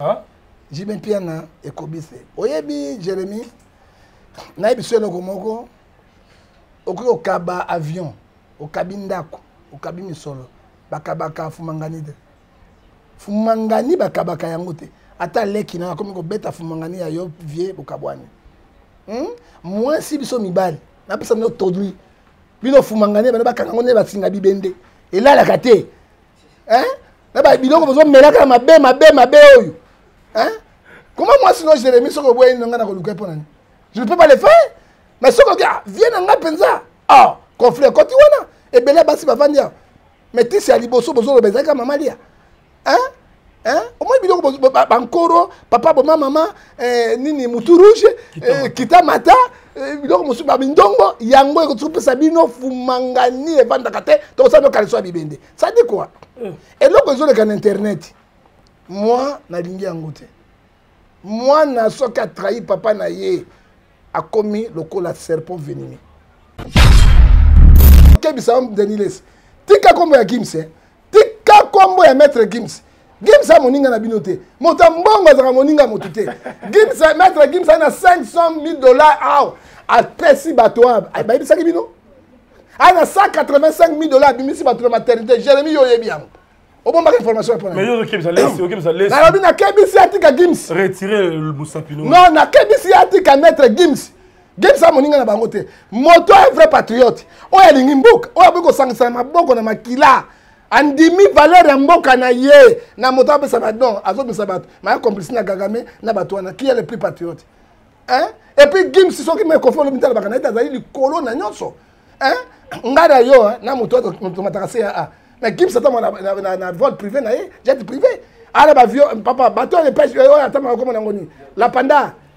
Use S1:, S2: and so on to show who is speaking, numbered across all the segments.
S1: ah? JB Mpiana ekobise oyebi Jeremy nayebi biso eloko moko okoki kokaba avion okabi ndako okabi misolo bakabaka fumangani te fumangani bakabaka yango te ata leki na akomi kobeta fumangani ya yo vie bokabwani hmm? mwasi biso mibali napesa bino todui bino fumangani bana bakanga yango nde basinga bibende elalaka te hein na ba biloko bozo melaka mabe mabe mabe oyo hein comment moi sinon Jérémie soko boye nanga na koluka pona ni je ne peux pas le faire mais soko ga viens na nga penza ah conflit koti wana ebele basi bavandi awa mais tisi ya liboso bozoloba ezalaki ya mama lia hein Hein? omoi biloko bankoro papa boma mama eh, nini mutu rouge eh, kita mata eh, biloko mosusu babindongo yango ekoki kopesa bino fumangani evandaka te tokosala bino kaliso ya bibende sadi kua eh. eloko ezoleka na internet mwa nalingi yango te mwana soki atrahi papa na ye akomi lokola serpent venimi kebisa daniles tika nkombo ya kimse tika kombo ya maître gims gims a moninga na bino te moto ya mbongo azalaka moninga moto te gims maître gims a na 500 000 dollars awa apesi bato wana eh, bayebisaki bino a na 185 000 dollars abimisi bato na maternité jérémi yo oyebi yango obombaka information nalobi nakebisi atika gims non nakebisi atika maître gims James a moninga na bango te moto un vrai patriote oyo alingi mboka oyo akoki kosangisa na maboko na makila andimi valeur ya mboka na ye na moto apesa na don azobimisa bato maya complice na gagame na bato wana qui est le plus patriote hein? et puis gims soki mekofi olobi talabaka na ye te azali likolo na nyonso hein? ngai na yo na moto tomataka se ya a mais gims ata na vol privé na ye jet privé ana bavio papa bato oyo epai oyo atamaka komona yango nini lapanda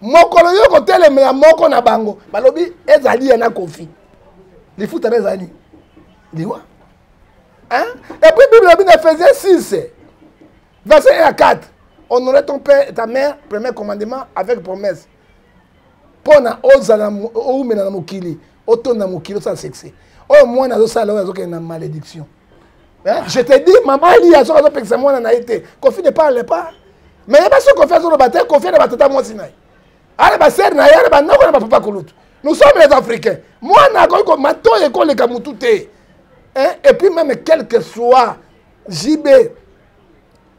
S1: mokolo yo kotelemela moko na bango balobi ezali ye na kofi lifuta na ezali liwa epuis bible elobi na efesien 6 verset 1 à 4 honore ton père et ta mère premier commandement avec promesse mpo na ozala oumela na mokili otonda mokili osala sexe oyo mwana azosala oyo azokende na malédiction eh, je te dis mama liya soki azopekisa mwana na ye te kofi ne parle pas mais yeba soki kofi azoloba te kofi na batata mwasi na ye ana basere na ye ana banoko na bapapa kulutu nous sommes les africains mwana akoki komatoyo ekoleka motu te eh, et puis même quelque soit jb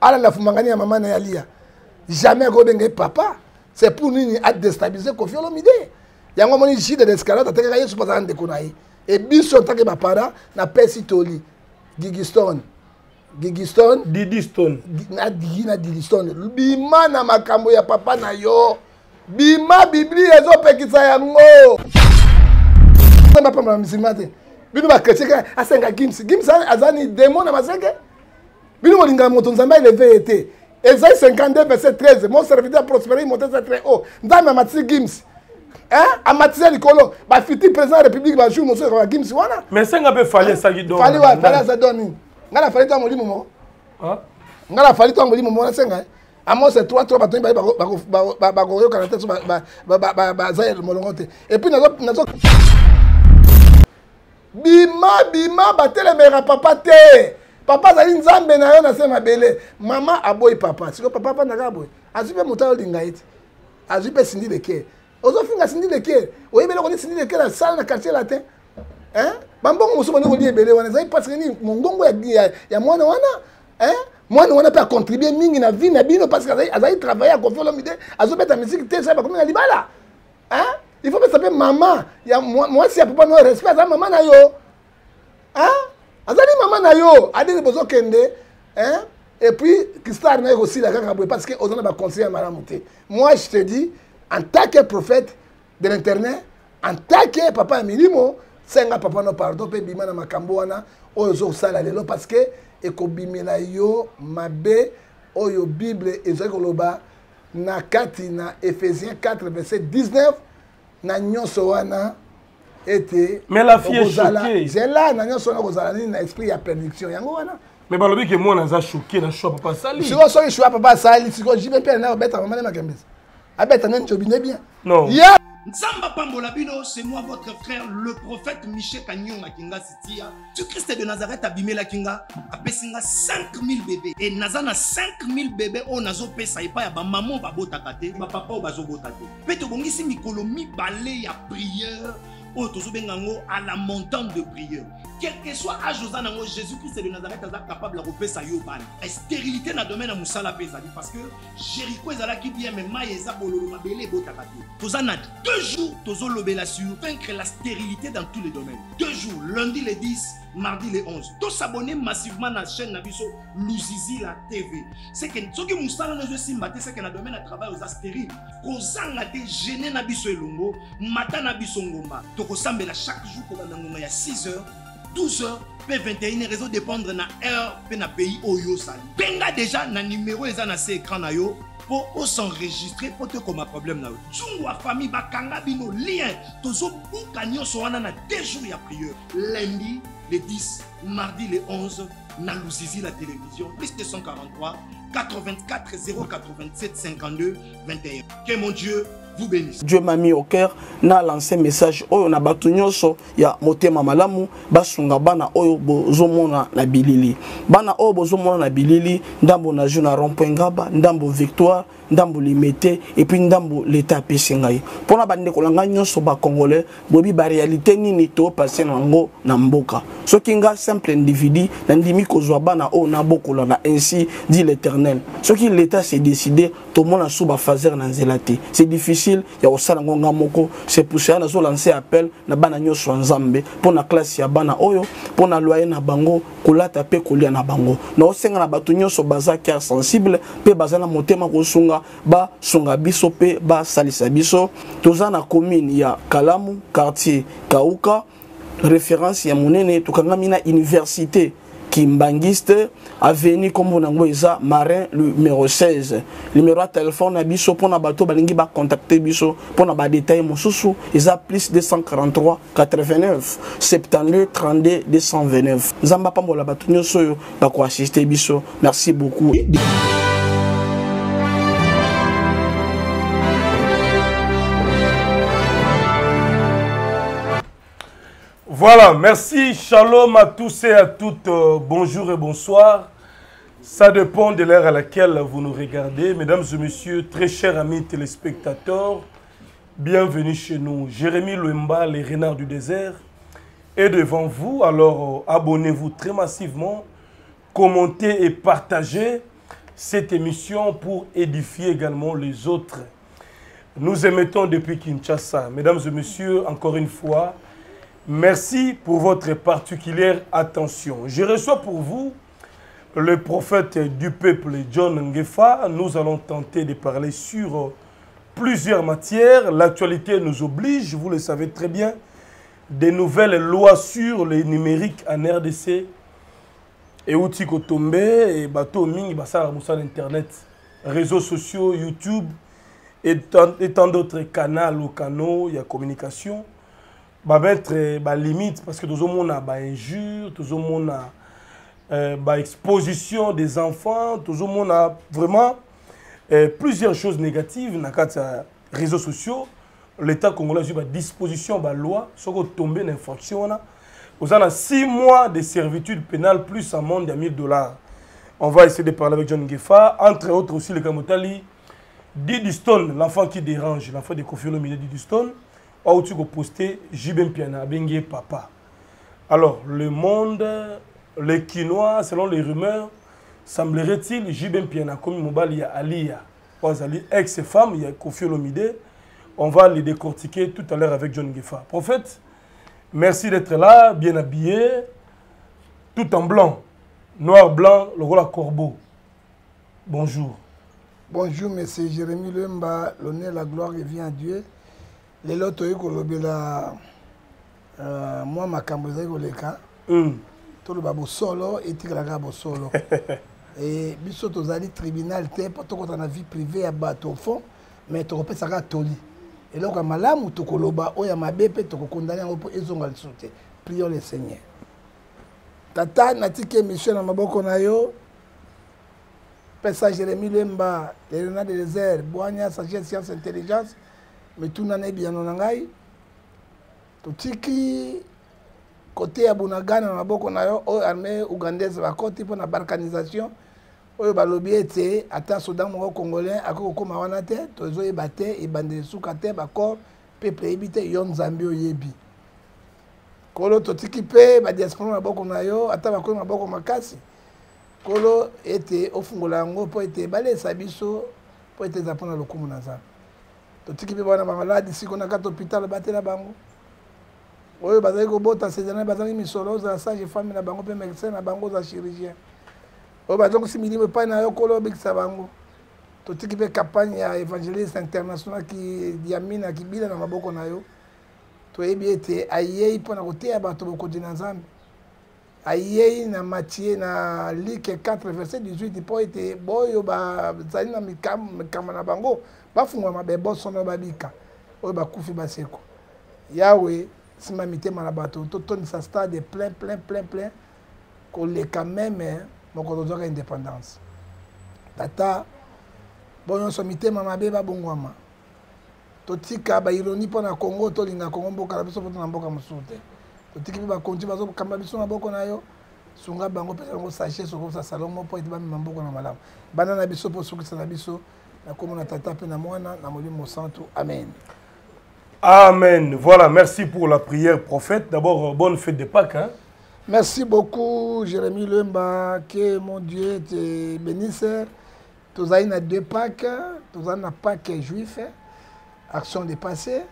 S1: alanda fumangani ya mama na ye aliya jamais akobenga ye papa c'est pour nini a déstabiliser Koffi Olomide yango amoni jide d'escalade atekaka yesu bazala ndeko na ye e biso ntake bapara na pesi toli gigistone
S2: gigistone didistone
S1: na digi na didistone bima na makambo ya papa na yo bima biblia ezopekisa yango nzambe apambola misilma te bino bakretien kaka asenga gims gims azali demo na maseke bino bolingaka moto nzambe eleve ye te Esaïe 52, verset 13. Mon serviteur prospère, il montait très haut. Nzambe amatisi Gims. Hein? Amatisa likolo. Ba fiti président de la République ba jour mosusu ya Gims wana.
S2: Mais senga pe fali esaki don.
S1: Fali wa fali asa don nini? Nga na fali to molimo mo. Hein? Nga na fali to molimo mo na senga. Amos 3 3 batoni ba ba ba ko yokana te so ba ba ba ba za molongo te. Et puis nazo nazo bima bima batelemera papa te papa azali nzambe na yo na se mabele mama aboyi papa siko papa afanda kaka boye azwi mpe moto ayolinga ye te azwi mpe sindi leke ozofinga sindi leke oyebi eloko nini sindi leke na sala na quartier latin bambongo mosusu bani kolia ebele wana ezali parce que nini mongongo ya mwana wana mwana wana mpe acontribue mingi na vie na bino parce que azali travaille ya kofi olomide azobeta misiki te sai bakomi na libala hein il faut pesa mpe mama ya mwasi ya papa noir respect aza mama na yo hein azali mama na yo adini bozokende hein et puis kistar na ye kosila kaka boye parce que oza na baconseil ya malamu te moi je te dis en tant que prophète de l'internet en tant que papa ya milimo senga papa no pardon mpe bima na makambo wana oyo ozosala lelo parce que ekobimela yo mabe oyo bible ezali koloba na kati na ephésiens 4 verset 19 na nyonso wana ete okozala zela na nyonso wana okozala nini na esprit ya perdiction yango wana
S2: me balobi ke mwana aza choke na shua papa asali
S1: sikoyo soki shua papa asali sikoyo jibe mpe alinaka obeta mama ne makembesi abeta nde njobi nde bien
S2: Non.
S1: Yeah.
S3: Nzamba pambola bino, c'est moi votre frère le prophète Michel Kanyonga Kinga Sitia. Tu Christ de Nazareth abimela Kinga, apesi nga 5000 bébés et naza na 5000 bébés oyo nazo pesa epa ya ba maman ba botaka te, ba papa oyo bazo bota te. Pe to bongisi mikolo mibale ya prière oyo tozobenga yango à la montante de prière quel que soit age oza na yango jésus christ de nazareth aza capable ya kopesa yo bana stérilité na domaine ya mosala mpe ezali parce que Jericho ezalaki bien mais mayi eza bololo mabele ebotaka te. Toza na deux jours tozolobela sur vaincre la stérilité dans tous les domaines. Deux jours lundi le 10 mardi le 11 tosabone massivement na chaîne na biso luzizila tv seke soki mosala na ezosimba te seke na domaine ya travail oza stérile kozanga te gene na biso elongo mata na biso ngomba tokosambela chaque jour kobanda ngonga ya 6 heures 12 heures mpe 21 heures ezo dépendre na heure mpe na pays oyo ozali benga déjà na numero eza na se écran na yo mpo osenregistre mpo te ekoma problème na yo nzungu ya famille bakanga bino lien tozobuka nyonso wana na deux jours ya prieur lundi le 10 mardi le 11 na luzizi la télévision plus 243 84 087 52 21 que mon dieu vous bénisse.
S4: Dieu m'a mis au cœur na lancer message oyo na batu nyonso ya motema malamu basunga bana oyo bozomona na bilili bana oyo bozomona na bilili ndambo na jeu na rond-point ngaba ndambo victoire ndambo limete epuis ndambo leta apesi ngai mpona bandeko na ngai nyonso bacongolais boyebi barealité nini topase na yango na mboka soki nga simple individu nandimi kozwa bana oyo nabokola na ainsi dit l'éternel soki l'état se décide tomona su bafaser na nzela te c'est difficile ya kosala yango nga moko c'est poussea nazolanse appel na bana nyonso ya nzambe mpo na klase ya bana oyo mpo na loye na bango kolata mpe kolia na bango naosenga na bato nyonso baza cœur sensible mpe baza na motema kosunga ba sunga biso pe ba salisa biso toza na commune ya Kalamu quartier Kauka référence ya monene tokangami na université kimbangiste aveni nkombo na yango eza marin numero 16 numero ya telefone na biso mpo na bato balingi bacontacte biso mpo na badetail mosusu eza plus 243 89 72 32 229 nzambe apambola bato nyonso oyo bakoasiste biso merci beaucoup
S2: Voilà, merci. Shalom à tous et à toutes. Euh, bonjour et bonsoir. Ça dépend de l'heure à laquelle vous nous regardez. Mesdames et messieurs, très chers amis téléspectateurs, bienvenue chez nous. Jérémy Louemba, les renards du désert, est devant vous. Alors, euh, abonnez-vous très massivement, commentez et partagez cette émission pour édifier également les autres. Nous émettons depuis Kinshasa. Mesdames et messieurs, encore une fois, Merci pour votre particulière attention. Je reçois pour vous le prophète du peuple John Ngefa. Nous allons tenter de parler sur plusieurs matières. L'actualité nous oblige, vous le savez très bien, des nouvelles lois sur les numériques en RDC. Et outils tombe, et bateau ming, basar internet, réseaux sociaux, YouTube, et tant, tant d'autres canaux ou canaux, il y a communication. ba mettre ba limite parce que tozomona ba injure tozomona euh, ba exposition des enfants tozomona vraiment euh, plusieurs choses négatives na kati ya réseaux sociaux l'état congolais azwi badisposition baloi soki otombe na infraction wana oza na 6 mois de servitude pénale plus amende ya 1000 dollars on va essayer de parler avec john ngefa entre autres aussi likambo otali didistone l'enfant qui dérange l'enfant de kofiolomide didistone auti koposte jb mpiana abengi ye papa alors le monde le kinois selon les rumeurs semblerait-il jb mpiana akomi mobali ya aliya oyo azali ex femme ya kofi olomide on va le décortiquer tout à l'heure avec john gefa prophète merci d'être là bien habillé tout en blanc noir blanc lokola corbeau bonjour
S1: bonjour monsieur jérémi lemba l'honneur la gloire revient à dieu lelo toyei kolobela euh, mwa makambo ezali koleka
S2: mm.
S1: toloba bosolo etikalaka bosolo e biso tozali tribunal te mpo tokota na vie privée ya bato fond mais tokopesaka toli eloko ya malamu tokoloba oyo ya mabe mpe tokokondani yango mpo ezonga lisusu te prions le seigneur tata natiki émission na maboko na yo pesa jérémi lemba le renard de désert bwanya sagesse science intelligence mituna na ebiyano na ngai totiki kote ya bunagana na maboko na yo oyo armée ougandaise bakoti mpo na balkanisation oyo balobi ete ata soda moko congolais akoki kokóma wana te tozoyeba te ebandeli suka te bakor peple eyebi te yo nzambe oyebi kolo totiki mpe badiaspora na maboko na yo ata bakomi maboko makasi kolo ete ofungola yango mpo ete balesa biso mpo ete eza mpona lokumu na nzambe totiki mpe bana bamaladi siko na kati hôpital batela bango oyo bazali kobota sezana bazangi misolo ozala sage femme na bango mpe médecin na bango oza chirurgien oyo bazongisi milimo epai na yo kolo obikisa bango totiki mpe campagne ya évangéliste international ki, ya mina kibila na maboko na yo toyebi ete ayei mpo na koteya bato bokonzi na nzambe ayei na matie na like 4 verset 18 mpo ete baoyo bazali na mikama na bango bafungola mabe bosono babika oyo bakufi baseko yawe nsima mitema na bato totondisa stade plein plein plein plein koleka meme moko tozwaka indépendance tata bo nyonso mitema mabe babongwama totika baironi mpo na congo tolinga congo mboka na biso mpona na mboka mosusu te totiki mpe bakonzi bazokamba biso maboko na yo sunga bango mpeza yango sache sokosa salongo mpo ete bamema mboka na malamu bana na biso mpo osukisa na biso na nkombo na tata mpe na mwana na molimo mosantu amen
S2: amen voilà merci pour la prière prophète d'abord bonne fête de pâques hein?
S1: merci beaucoup jérémie lemba que mon dieu te bénisse tozali na deux pake tozali na pake juif action de passé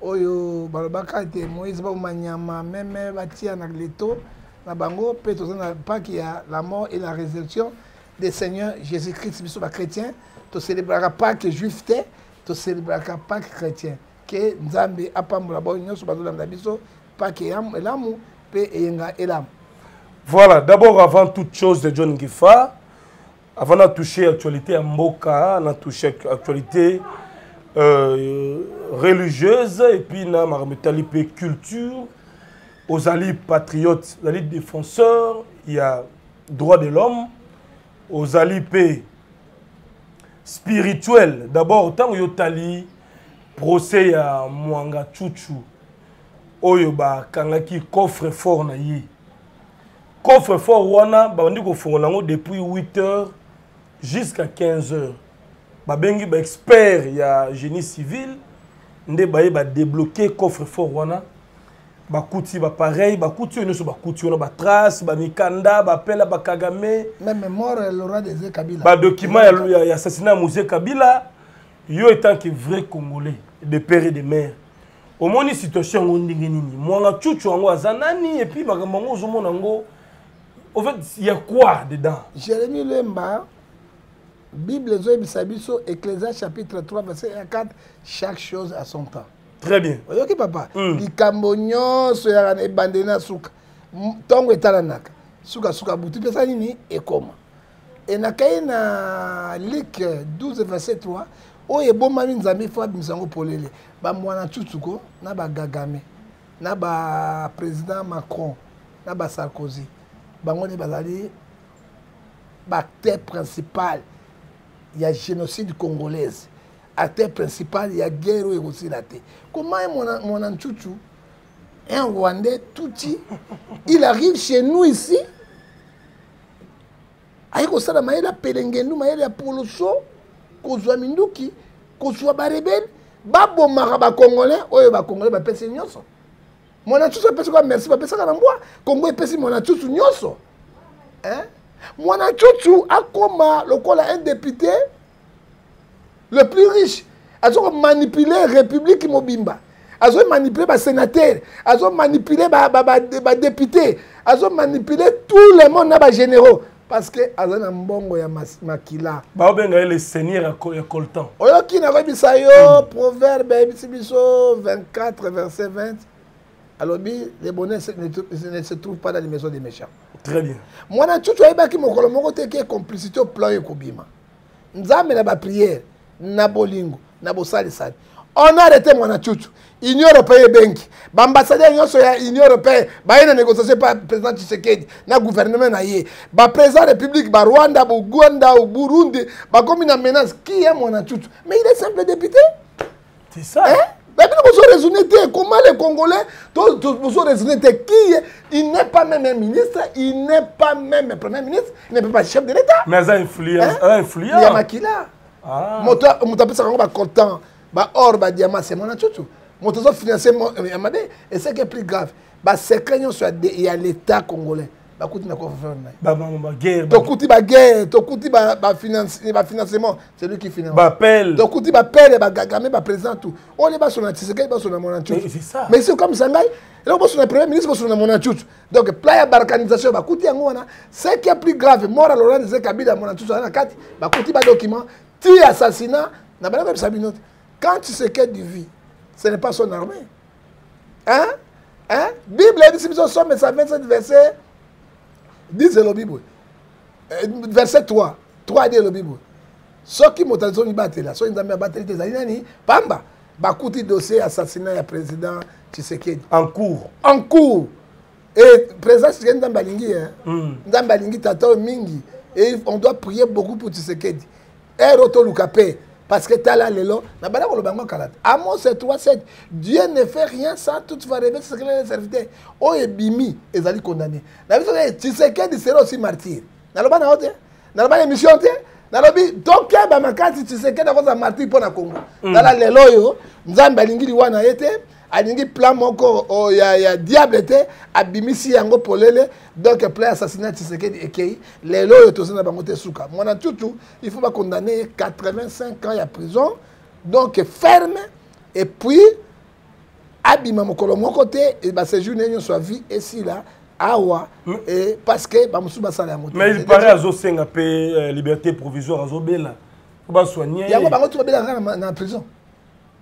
S1: oyo balobaka ete moïse baboma nyama meme batia na leto na bango mpe toza na pake ya la mort et la résurrection de seigneur jésus christ biso bachrétien tocelebraka pake juif te tocelebraka pake chrétien ke nzambe apambola bao nyonso bazolanda biso pake elamu mpe eyenga elamu
S2: voilà d'abord avant toute chose de john gifa Avant na toucher actualité ya mboka, na toucher actualité euh, religieuse et puis na makambo etali mpe culture ozali patriote ozali défenseur ya droit de l'homme ozali mpe spirituel d'abord ntango yotali procès ya mwanga chuchu oyo bakangaki coffre fort na ye coffre fort wana babandi kofongola yango depuis 8 heures jusqu'à 15 heures babengi baexpert ya génie civil nde baye badebloke coffre fort wana bakuti bapareil bakuti oyo nyonso bakuti wana batrace bamikanda bapela bakagame badocument ya, ya assassinat ya mose kabila yo etant que vrai congolais de père et de mère omoni situation yango ndenge nini mwanga cucu yango aza nani epuis makambo yango ozomona yango au fait ya quoi dedans
S1: jérémi lemba bible ezoyebisa biso ecclésia chapitre 3 verset 4 chaque chose à son temps
S2: très bien
S1: oyoki papa hmm. likambo mm. nyonso yaka na ebandeli na suka ntongo etalanaka sukasuka butu mpe eza nini ekoma e nakei na luk 12 verset 3 oyo ebombami nzambe ifo abimisa yango polele bamwana cucuko na bagagame na baprésident macron na basarkozy bango nde bazali baacteur principal ya génocide congolaise acteur principal ya guerre oyo ekosila te koma ye mwana ncucu un rwandais tuti il arrive chez nous ici aye kosala mayele ya pelengendu mayele ya poloso kozwa minduki kozwa barebele babomaka bacongolais oyo bacongolais bapesi nyonso mwana nsusu apesi kwa merci bapesaka na mbwa kongo epesi mwana nsusu nyonso eh? mwana nsusu akoma lokola un député le plus riche azo ko manipuler république mobimba azo manipuler ba sénateur azo manipuler ba ba ba, ba député azo manipuler tout le monde na ba généraux parce que aza na mbongo ya makila
S2: baobenga ye le seigneur ya coltan
S1: oyoki nakoyebisa yo hmm. proverbe ayebisi biso 24 verset 20 alobi le bonheur ne se trouve pas dans les maisons des méchants
S2: très bien
S1: mwana cucu ayebaki mokolo moko te ke complicité o plan ekobima nzambe na bapriere na bolingo na bosalisani on a arrêté mwana cucu union européen ebengi baambassadeur nyonso ya union européen baye na négociation pa président tshisekedi na gouvernement na ye baprésident république barwanda bouganda burundi bakomi na menace qui est mwana cucu mais il est simple député
S2: C'est ça.
S1: Hein? Mais bino bozo raisonner te comment les congolais bozo raisonner te qui il n'est pas même un ministre il n'est pas même premier ministre il n'est pas chef de l'état
S2: mais aza influence
S1: hein?
S2: aza influence ya
S1: makila
S2: ah.
S1: moto moto apesaka yango bacoltan baor badiama se mwana cucu moto azo financer ya mabe eseke plus grave basecret nyonso ya l'état congolais bakuti na coffre-fort na ye tokuti baguerre tokuti bafinancement celui qui finance tokuti bapele bagagame baprésident tout oyo nde basona tisekei basona monancutu
S2: mais
S1: si okamisa ngai eloko bosona premier ministre bosona monancutu donc plan ya balkanisation bakuti yango wana ce qui est plus grave mora laurent ze kabila monancutu aza na kati bakuti badocument ti assassinat na bana koyebisa bino te quand tisekedi vie ce n'est pas son armée hein? Hein? bible eyebisi biso some sa 27 verset 10 elobi boye eh, verset 3 3 adi elobi boye soki moto azongi batela soki nzambe abateli te ezali nani pamba bakuti dossier ya assassinat ya président tshisekedi
S2: en cours
S1: en cours e président tshisekedi nzambe alingi
S2: e
S1: nzambe alingi tata oyo mingi e on doit prier beaucoup pour tshisekedi ero toluka mpe parce que tala lelo na bana koloba yango kala te amos 37 dieu ne fait rien sans toute va reve secret serviteur oyo ebimi ezali condamné na biso tshisekedi sera aussi martyr naloba na yo te naloba na émission te nalobi tokeba makasi tshisekedi akozala martyr mpo na congo hmm. tala lelo oyo nzambe alingi liwa na ye te alingi plan moko oh, ya, ya diable te abimisi yango polele donc plan ya assassinat tshisekedi ekei lelo oyo toza na bango te suka mwana tutu il faut bakondamne ye 85 ans ya prison donc ferme et puis abima mokolo moko te e basejour na ye nyonso ya vie esila awa e, parce que bamosusu basala yango
S2: mais il paraît azosenga mpe euh, liberté provisoire azobela po basoigne
S1: yango bango tobabelaka na prison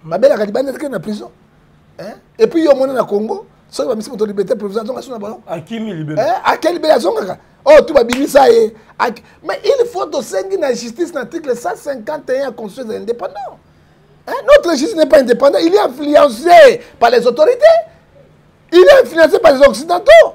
S1: mabelaka libanda te na prison hein? et puis yo mona na Congo soki bamisi moto liberté provisoire azonga suna bango
S2: akimi libela
S1: hein? ake libela azongaka oyo oh, tu babimisa ye mais il faut tosengi na justice na article 151 ya constitution ya indépendant hein? notre justice n'est pas indépendant il est influencé par les autorités il est influencé par les occidentaux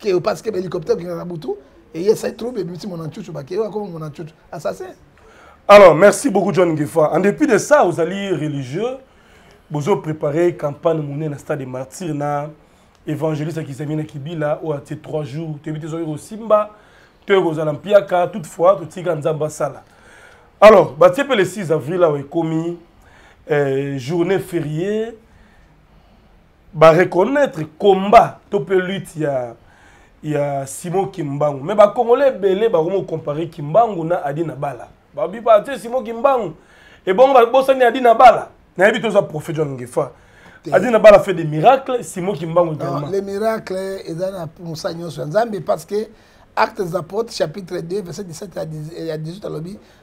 S2: que
S1: au parce que l'hélicoptère qui na butu et yes I trouve ebimisi mon anchuchu ba que yo akoma mon anchuchu assassin
S2: alors merci beaucoup John Ngefa en dépit de ça vous allez religieux bozo préparer campagne monnaie na stade de martyr na évangéliste akizami na kibila oyo atie 3 jours toyebi te soki kosimba to ekozala mpiaka toutefois totika nzambe asala alors batie mpe le 6 avril awa ekomi eh, journée fériée ba reconnaître combat to pe lutte ya ya Simon Kimbangu mais ba congolais belé ba komo comparer Kimbangu na Adina Bala ba bi ba te Simon Kimbangu et bon ba bosani Adina Bala na bi toza prophète John Ngefa Adina Bala fait des miracles Simon Kimbangu également
S1: non, les miracles et dans la Moussa Nyoso Nzambi parce que actes des apôtres chapitre 2 verset 17 à 18 à l'objet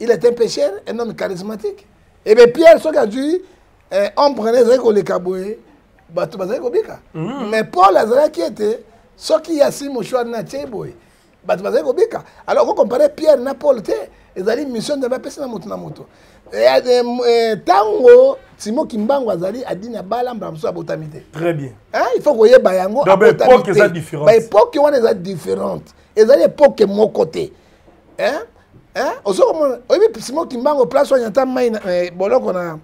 S1: il est un pécheur un homme charismatique et bien pierre soki azwi eh, ombre na ezalaki koleka boye bato bazali kobika mm. mais paul azalaki ete soki yasi mouchoir na tie boye bato bazali kobika alors okocompare pierre na paul te ezali mission nzambe apesi na moto na moto ntango eh, eh, timo kimbangu azali adini abala mbala mosusu abotami te
S2: très bien
S1: il faut koyeba yango baepoke wana eza différente ezali epoke moko te eh eh ozo komona oyebi simo kimbango place wana ata mai na eh, boloko na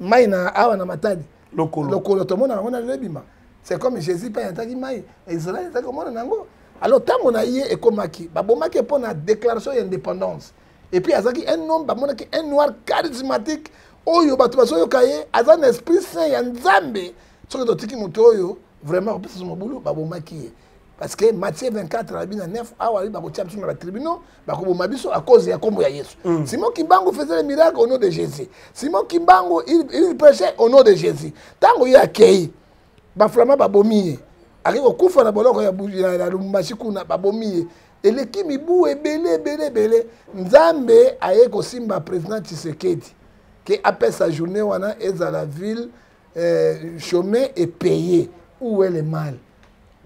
S1: mai na awa na matadi
S2: lokolo
S1: lokolo tomona yango na lebima c'est comme jésus mpe ayantaki mai israel ezali komona na yango alors ntango na ye ekomaki babomaki mpo na déclaration ya indépendance et puis azalaki un homme bamonaki un noir charismatique oyo bato bazoyoka ye aza na esprit saint ya nzambe soki totiki moto oyo vraiment kopesa mobulu babomaki ye parce que Matthieu 24 la Bible 9 awa ba ko biso na ba tribunaux ba ko boma biso à cause ya kombo ya Yesu mm. Simon Kimbangu faisait les miracles au nom de Jésus Simon Kimbangu il, il prêchait au nom de Jésus tango ya kei ba flama ba bomi ari ko kufa na boloko ya ya, ya Lumbashi kuna ba bomi eleki mibu ebele ebele ebele Nzambe aye ko simba président Tshisekedi ke apesa journée wana ezala ville euh, chemin est payé où est le mal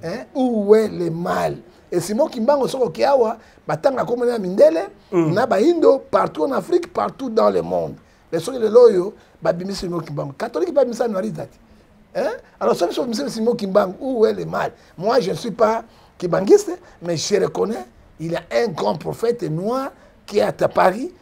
S1: hein? où est le mal et simon kimbango soki oke awa batanga kombo na mindele mm. na bahindo partout en afrique partout dans le monde mais soki lelo oyo babimisi simon kimbango catholique babimisa noarita te hein? alors soki biso bimisi simon kimbango où est le mal moi je ne suis pas kimbanguiste mais je reconnais il y a un grand prophète noir qui est à paris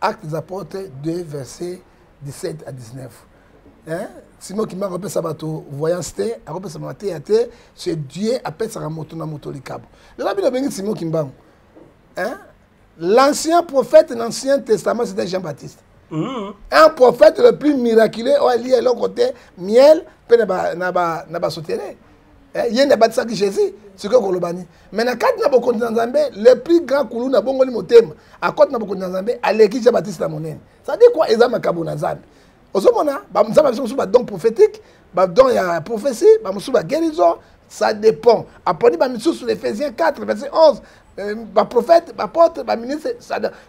S1: Actes des apôtres 2 verset 17 à 19 hein? simo kimba akopesa bato voyance te akopesa mateya te ce dieu apesaka moto na moto likabo lelo bino obengi simo kimbangu hein? l'ancien prophète na ancien testament c'était jean
S2: baptiste mm.
S1: un prophète le plus miraculé oyo alia eloko te miel mpe na basotere ba, na ba Eh, ye nde abatisaki jésus sikoyo koloba nini mai na kati na bokonzi na nzambe le plus grand kulu na bongoli motema akoti na bokonzi na nzambe aleki jean baptiste na monene cestadire kua eza makambo na nzambe ozomona banzambe na biso mosusu badon prophétique badon ya prophétie bamosusu baguérison ça dépend aponi bamisusu l'ephésiens 4 verset 11 euh, baprophète bapotre baministre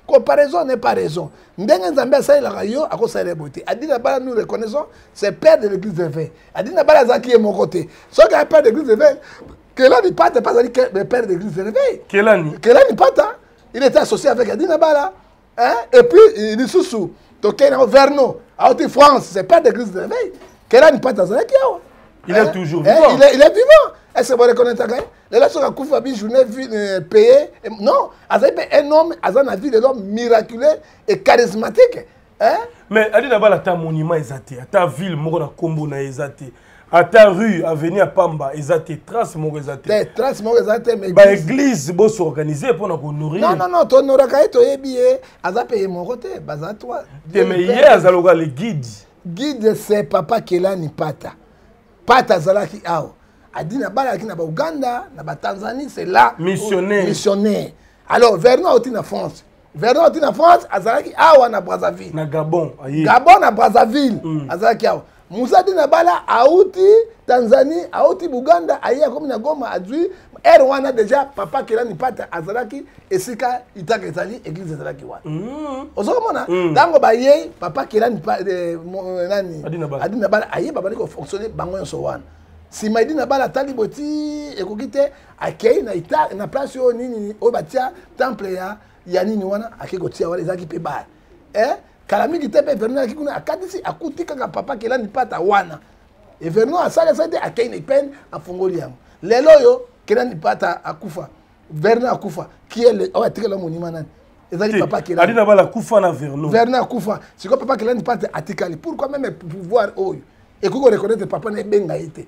S1: comparaison n'est pas raison ndenge nzambe asalelaka yo akosalela boye te adina bana nous reconnaissons c'est père de l'église de vin adi na bala azalaki ye moko te soki ya père d'église réveil kela mipata mpe azali père d'église réveil
S2: kelani
S1: kela mipata il était associé avec adi na bala hein? et puis euh, lisusu tokei nango verno aoti france c'est père d'église réveil kela mipata azalaki awa
S2: il est toujours
S1: eh,
S2: vivant.
S1: Il est, il est vivant. Est-ce que vous reconnaissez ça Les gens qui ont fait journée euh, payée. Non, Azaï un homme, Azan a vu l'homme miraculé et charismatique. eh?
S2: mais adi nabala ata monument eza te ata ville moko na nkombo na ye eza te ata rue avenue ya pamba eza te trace moko eza te
S1: trace moko eza te mais
S2: baeglise bosorganise mpo na konourrir
S1: non non non tonoraka ye toyebi ye aza peye moko te baza toi
S2: te mais ye azaloka le guide
S1: guide se papa kelani pata pata azalaki awa adi nabalaki na bauganda na batanzanie c'est là
S2: missionnaire
S1: missionnaire alors vernon auti na france vernon ati na france azalaki awa na brazzaville
S2: na gabon aye
S1: gabon na brazzaville mm. azalaki awa musadi na bala auti tanzanie auti buganda aye akomi na goma azwi ere wana deja papa kelani pata azalaki esika itaka ezali eglise ezalaki wana
S2: mm.
S1: ozokomona
S2: mm.
S1: ntango bayei papa kelani eh, nani
S2: adi na bala
S1: aye babandi kofonctionne bango nyonso wana nsima edi na bala atali boti ekoki te akei na ita na place oyo nini oyo batia temple ya ya nini wana akei kotia wana ezalaki mpe bare eh? kala mingi te mpe everno alaki kuna akatisi akuti kaka papa kelani pata wana everno asali asali te akei na ipene afungoli yango lelo oyo kelani pata akufa verno akufa kiele oyo atikela monima nani ezali papa kelani ali
S2: na bala akufa na verno
S1: verno akufa sikoyo papa kelani pata atikali pourquoi meme pouvoir oyo ekoki koreconnaitre papa na ebenga ye
S2: te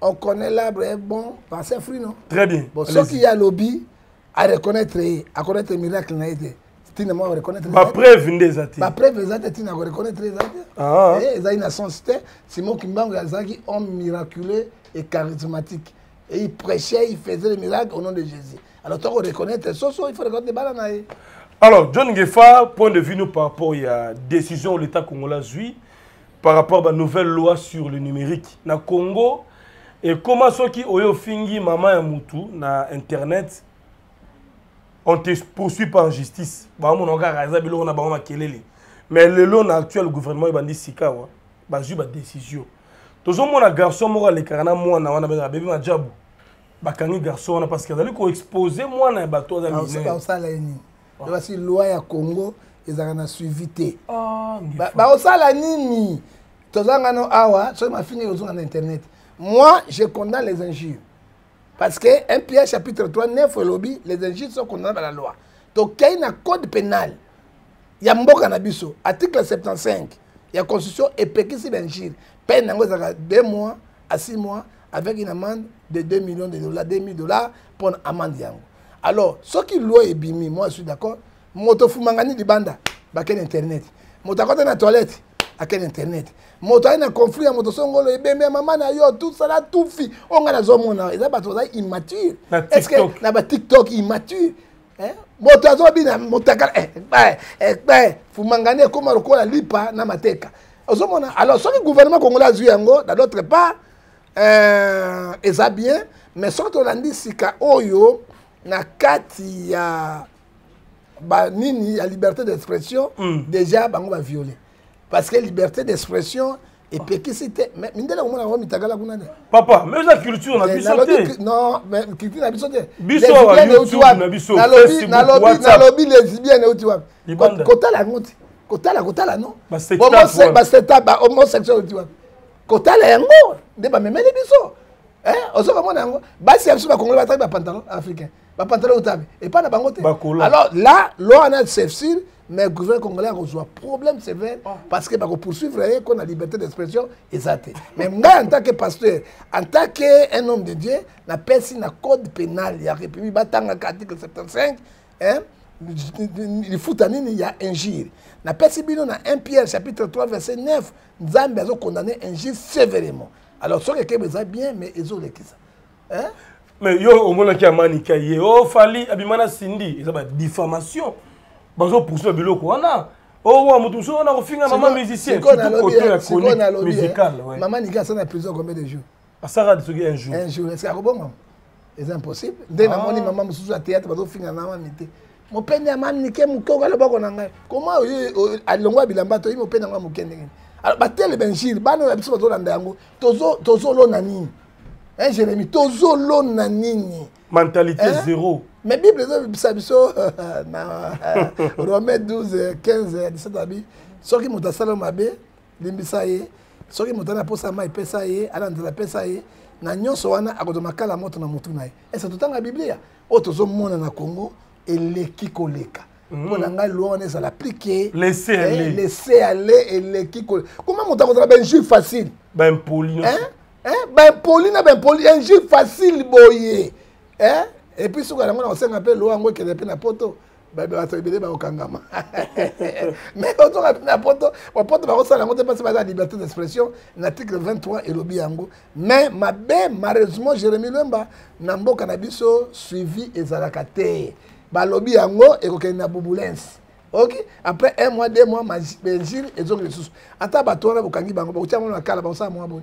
S1: on connaît l'arbre est bon par ses fruits non
S2: très bien
S1: bon soki ye alobi a reconnaître ye a connaître miracle na ye te ntina moko reconnaître
S2: bapreuve nde eza te
S1: bapreuve eza te ntina koreconnaître eza te
S2: ah.
S1: eh, ezali na sens te simon kimbangu azalaki homme miraculeux et charismatique et il prêchait il faisait le miracle au nom de jésus alors toko reconnaître soso il faut reconnaître bana na ye
S2: alors john gefa point de vue nous par rapport ya décision l'état congolais azwi par rapport ba nouvelle loi sur le numérique na congo ekoma soki oyo ofingi mama ya mutu na internet on te poursuit pas en justice baomonaka kaka eza biloko na bango makelele mais lelo na actuel gouvernement ebandi sikawa bazwi badécision tozomona garçon moko alekaka na mwana wana bengaka bebe majabu bakangi garçon wana parce que azali koexpose mwana ya bato aza mineur
S1: oh. basi loi ya congo ezalaka na suivi te
S2: oh,
S1: bakosala nini toza ngano awa soki mafinga ekozonga na internet moi je condamne les injures parce que mpia chapitre 3 9 elobi les injures sont condamnable à la loi tokei na code pénal ya mboka na biso article 75 ya constitution epekisi bainjure peine yango ezalaka 2 mois à 6 mois avec une amende de 2 millions de dollars 2000 dollars mpo na amende yango alors soki loi ebimi moi je suis d'accord moto fumangani libanda bakende internet moto akota na toilette akende internet moto aye na conflit ya moto songolo ebembe ya mama na yo tout sala tufi oyo ngai nazomona eza bato baza immature
S2: est
S1: ce que na batiktok immature eh? moto azobina motakala eh, eh, eh, eh, fumangani ekóma lokola lipa na mateka ozomona alors soki gouvernement congolais azwi yango na d'autre part Euh, eza bien mais soki tolandi sika oyo na kati ya banini ya liberté d'expression
S2: mm.
S1: déjà bango baviole parce que liberté d'expression epekisi te mindele komona yango mitakala kuna te
S2: papa mais eza culture na
S1: eh,
S2: biso te
S1: non mais culture na biso te
S2: biso awa youtube na biso facebook whatsapp
S1: nalobi lesbienne euti wapi kotala yango te kotala kotala non
S2: baseta
S1: ba homosexuel euti wapi kotala yango nde bamemeli biso eh, ozo komona yango basi ya biso bakongole bataki bapantalon africain bapantalon utabe epai na bango te alors là loi wana sefsir mais gouvernement congolais akozwa problème sévère oh. parce que bakopoursuivre ye ko na liberté d'expression eza te mais ngai en tant que pasteur en tant que un homme de dieu napesi na code pénal ya république batangaka article 75 eh? lifuta nini ya injure napesi bino na 1 pierre chapitre 3 verset 9 nzambe azokondane injure severement alors soki ekebe eza bien mais ezolekisa eh?
S2: mais yo omonaki amanika ye o oh, fali abima na sindi eza badifamation bazopursua biloko wana owa oh, moto mosusu wana kofinga mama musicien surtout koto ya chronique musicale
S1: mama nika asala na prison combien de jours
S2: asaka de soki un jour
S1: un jour est-ce akobonga eza impossible nde ah. namoni mama mosusu ya théâtre bazofinga na mami te mopende ya mami nike moke oka loboko na ngai koma alongwa bilamba toyi mopende yango ya moke ndenge nini alors batele benjile bana oyo ya biso bazolanda yango tozolona nini hein jérémi tozolona nini
S2: mentalité
S1: hein?
S2: zéro
S1: mais bible ezobebisa biso na romain 12 15 17 abi soki moto asala mabe limbisa ye soki moto ana posa mai pesa ye ana nzela pesa ye na nyonso wana akozwa makala moto na motu na ye ese totanga biblia oyo tozomona na congo eleki koleka mhm. mpo na ngai loi wana eza
S2: l'applique laisse
S1: eh, aller eleki koleka koma moto akozala bainjure facile
S2: baimpoli
S1: baimpoli na baimpoli injure facile boye epuis soki yango na kosenga mpe loi yango ekende mpe na poto bato ebele bakokangama mais ozonga mpe na poto bapoto bakosala yango te mpasi baza liberté d'expression na article 23 elobi yango mais mabe malheureusement jérémi lwemba na mboka na biso suivi ezalaka te balobi yango ekokende na bubulence ok après un mois deux mois belgile ezongi lisusu ata bato wana bokangi bango bakotia yango na kala bakosala mwa boye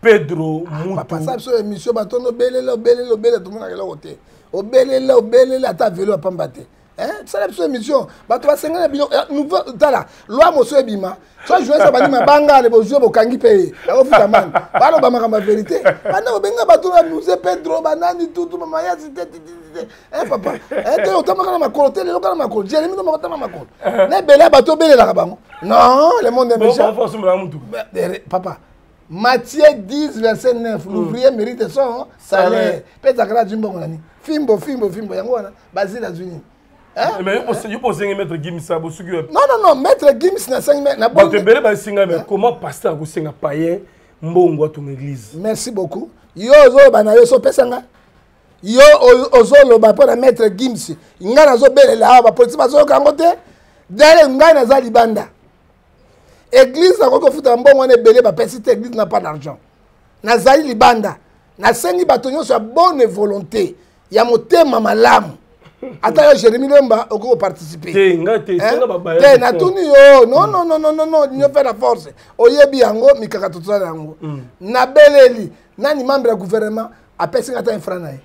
S2: pedro ah, mutu
S1: papa sa biso émission batono obelele obelele obelele tomonaka eloko te obelele obelele ata velo ya pamba te sala biso émission bato basenga na bino eh, tala loi mosu ebima so joesa bandi mabanga le bozwi bokangi mpe ye akofuta mani baloba makambo ya verité banda kobenga bato na muse pedro banani tutu mamayasi te eh, papa eh, te otamaka na makolo te lelo kaka na makolo jeremi no makotama makolo na ebele ya bato obelelaka bango non le monde est méchant papa Matthieu 10 verset 9 mm. l'ouvrier mérite son salaire mpe ezalaka na azwi mbongo na nini fimbo fimbo fimbo yango wana bazili azwi nini Hein?
S2: Eh, mais yo bosengi maître gims ya bosuki
S1: non non non maître gims nasengi
S2: bato ebele basenga mais hein? comment pasteur akosenga payen mbongo atonga église
S1: merci beaucoup yo ozoloba na yo so opesa nga yo ozoloba mpo na maître gims ngai nazobelela awa bapolisi bazoyoka yango te dale ngai naza libanda eglise nakoki kofutela mbongo wana ebele bapesi te eglise na pas d'argent nazali libanda nasengi bato nyonso ya bonne volonté ya motema malamu ata yo jérémi lemba okoki koparticipe
S2: te
S1: natuni yo nonnnnno nio fait la force oyebi yango mikakato tozala yango mm. nabeleli nani membre ya gouvernement apesi nga ata infra na ye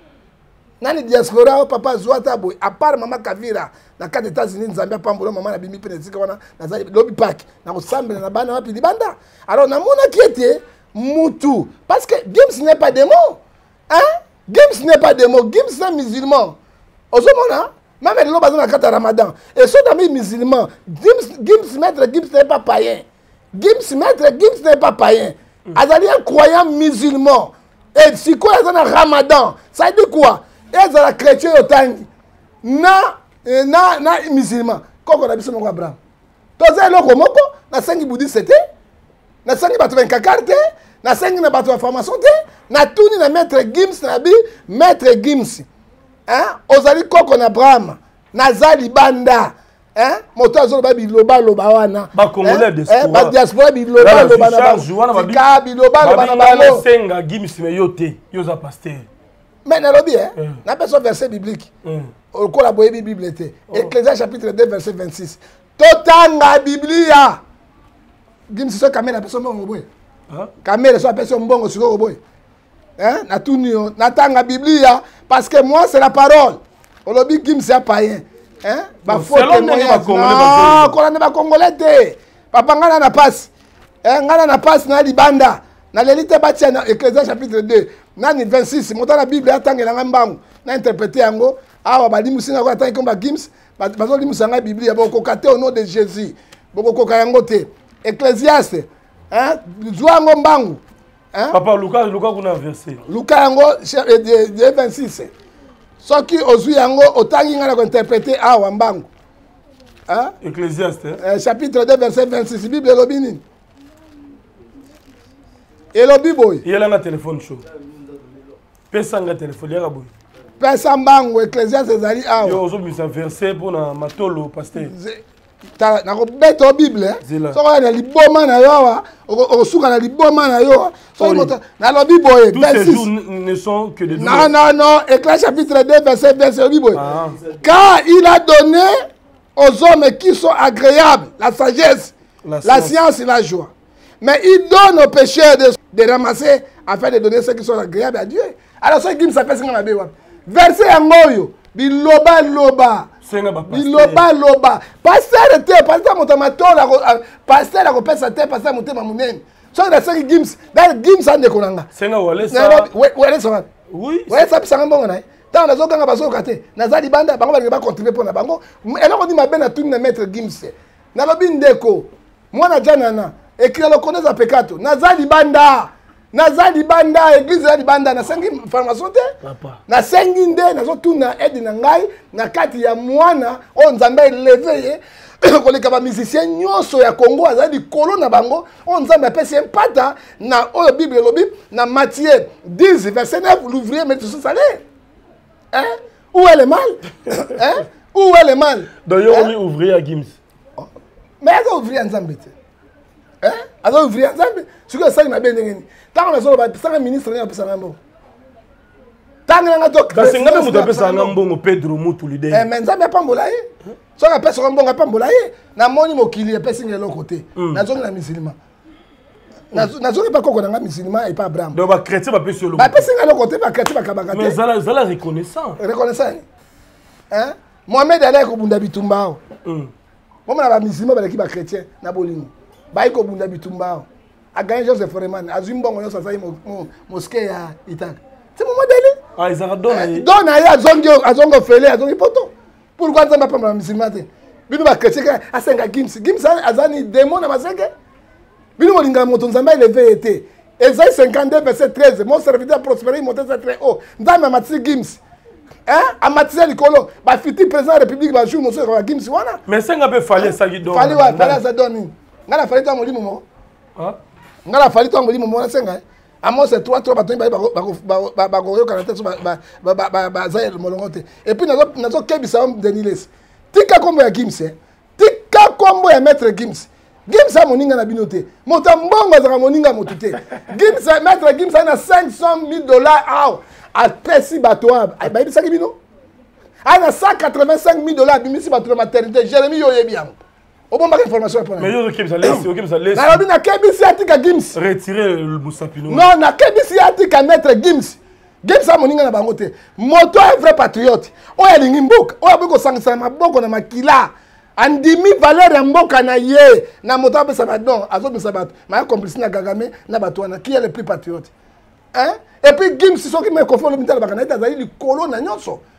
S1: nani diaspora oyo papa azwa ata boye apart mama kavira na kati états-unis nzambe apambola mama na bimi mpe na esika wana naza lobi pake nakosambela na bana wapi libanda alors namonaki ete mutu parce que gims n'est pas démon hein gims n'est pas démon gims na musulman ozomona meme lelo baza na kati ya ramadan esoda mi musulman gims maître gims n'est pas païen Gims maître Gims n'est pas païen. Mm. Azali un croyant musulman. Et sikoyo aza na Ramadan. Ça dit quoi? Et azala chrétien otangi. Na eh, na na musulman. Koko na biso moko Abraham. Toza eloko moko na sengi bouddhiste te. Na sengi bato ben kakar te. Na sengi na bato ya formation te. Na tuni na maître Gims na bi maître Gims. Hein? Ozali koko na Abraham. Naza libanda. Hein? moto azoloba bilobaloba wana badiaspora bilobaloba na bangotika bilobaloba na
S2: bangosenga gimisime yo te yo oza paster
S1: mais nalobi e
S2: eh.
S1: napesa verset biblique
S2: eh.
S1: okola boyebi bible te oh. ecclésia chapitre 2 verset 26 totanga biblia gimisise kamere apesa mbongo boye kamere so apesa mbongo sikoyo boye eh, natuni yo natanga biblia parce que moi c'est la parole olobi gims ya payen eh,
S2: bafotemoyakola
S1: nde bakongole te papa ngai na na pasi eh, ngai na na pasi na libanda naleli te batia na ecclesia chapitre 2 nani 26 moto na bible atangela ngai mbangu na interprete yango awa balimusi ngai atangi kombo bagims bazolimusa ngai biblia bokokoka te au nom de jésus bokokoka yango te ecclesiaste zwa yango mbangu Hein?
S2: Papa luka luka kuna verset.
S1: Luka yango eh, de 26. Soki ozui yango otangi nga na ko interpréter awa mbangu. Hein?
S2: Ecclésiaste. Hein?
S1: Euh, chapitre 2 verset 26 Bible elobi nini? Elobi boye.
S2: Yela na téléphone show. pesa nga telefone yaka boye
S1: pesa mbangu ecclesias ezali awa
S2: ozobimisa verset mpo na matolo paster
S1: tala nakobeta yo bible
S2: eh.
S1: soki oya na liboma na yo awa okosuka na liboma na yo ah.
S2: soki
S1: moto nalobi boye non non non éclat chapitre 2 verset 20 elobi boye
S2: ah.
S1: car il a donné aux hommes qui sont agréables la sagesse
S2: la,
S1: la
S2: science
S1: et la joie Mais il donne aux pécheurs de, de ramasser afin de donner ceux qui sont agréables à Dieu. Alors soki Gims apesi nga mabe wapi? Verset yango oyo biloba loba.
S2: senga
S1: biloba loba pastere te pastere moto ya matola pastere akopesa te pastere motema monene soki nasengi gims dal gims andeko na
S2: nga walesa walesa
S1: pisanga mbongo na ye ntango nazoganga bazoyoka te naza libanda bango balingi bacontribue mpo na bango eloko nini mabe na tuni na maître gims nalobi ndeko mwana janana ekila lokoneza pekato naza libanda naza libanda eglise eza libanda nasengi formation te nasengi nde nazotuna aide na ngai na kati ya mwana oyo nzambe eleve ye koleka bamusicien nyonso ya congo aza likolo na bango oyo nzambe apesi ye mpata na oyo bible elobi na matthieu 10 verset 9 l'ouvrier mérite son salaire Où est le mal hein? Où est le mal
S2: Donc, yo,
S1: hein?
S2: ouvrier à Gims. Oh.
S1: Mais aza ouvrier à Nzambe te. Hein? Aza ouvrier à Nzambe. Ce que ça, il m'a bien dit. Tant que solo ba sanga ministre na pesa ngambo. Tant que nga tok.
S2: Kasi ngambe mutu pesa ngambo ngo Pedro mutu lide.
S1: Eh mais Nzambe apambola ye. Soki apesa ngambo apambola ye. Na moni mokili epesi ngeloko te. Hmm. Na zongi na musulman. nazongi epa koko na ngai musulman epa abraham
S2: donc bachrétien bapesi yo bapesi
S1: ngai loko te bachrétien bakabaka te
S2: zala reconnaissant
S1: reconnaissant hein mohamed alaki kobunda bitumba awa
S2: hmm.
S1: bomona bamusulman baleki bachrétien na bolingo bayi kobunda bitumba awa aganye joseph foreman azwi mbongo nyonso azali moske ya itaka ti momo deli
S2: ah, eh, do na ye
S1: azongi ofele azongi poto pourquoi nzambe apambola musulman te bino bakretien kaka asenga gims gims aza ni demo na maseke bino bolingaka moto nzambe eleve ye te ezali 52 verset 13 mon serviteur prospere motesa très haut nzambe amatisi gims amatisa likolo bafiti président ya république bajour mosusu ekoka gims wana
S2: mais senga mpe fali esaki don
S1: fali wa fali aza don nini ngai na fali to ya molimo moko ngai na fali to ya molimo moko nasenga amos 3 3 bato mibale bakoyokana te so baza ya molongo te epuis nazokebisa yo deniles tika nkombo ya gims eh. tika nkombo ya maître gims gims a moninga na bino te moto ya mbongo azalaka moninga motu te gims maître gims aye na 500 000 dollars awa apesi bato wana bayebisaki bino aye na 185 000 dollars abimisi bato na maternité jérémi yo oyebi yango obombaka information pona
S2: mais yo okebisa lesi okebisa lesi
S1: nalobi nakebisi atika gims
S2: retire mosapi no
S1: non nakebisi atika maître gims gims a moninga na bango te moto ya vrai patriote oyo alingi mboka oyo akoki kosangisana maboko na makila andimi valeur ya mboka na ye na moto apesa badon azobimisa bato maya complice na kagame na bato wana qui est le plus patriote hein? et puis gims soki mekofo olobi ntalobaka na ye te azali likolo na nyonso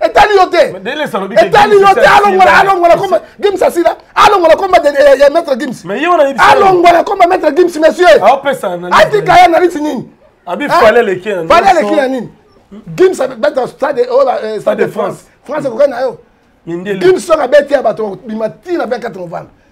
S1: etali yo te etali yo te alongola alongola komba gims asila alongola komba ya maître gims alongola komba maître gims monsieur atika ye analyse nini
S2: fale aleki
S1: ya nini gims abeta stade oyo stade de france
S2: france
S1: ekokai na yo gims soki abeti ya bato bima ti na 24 novembre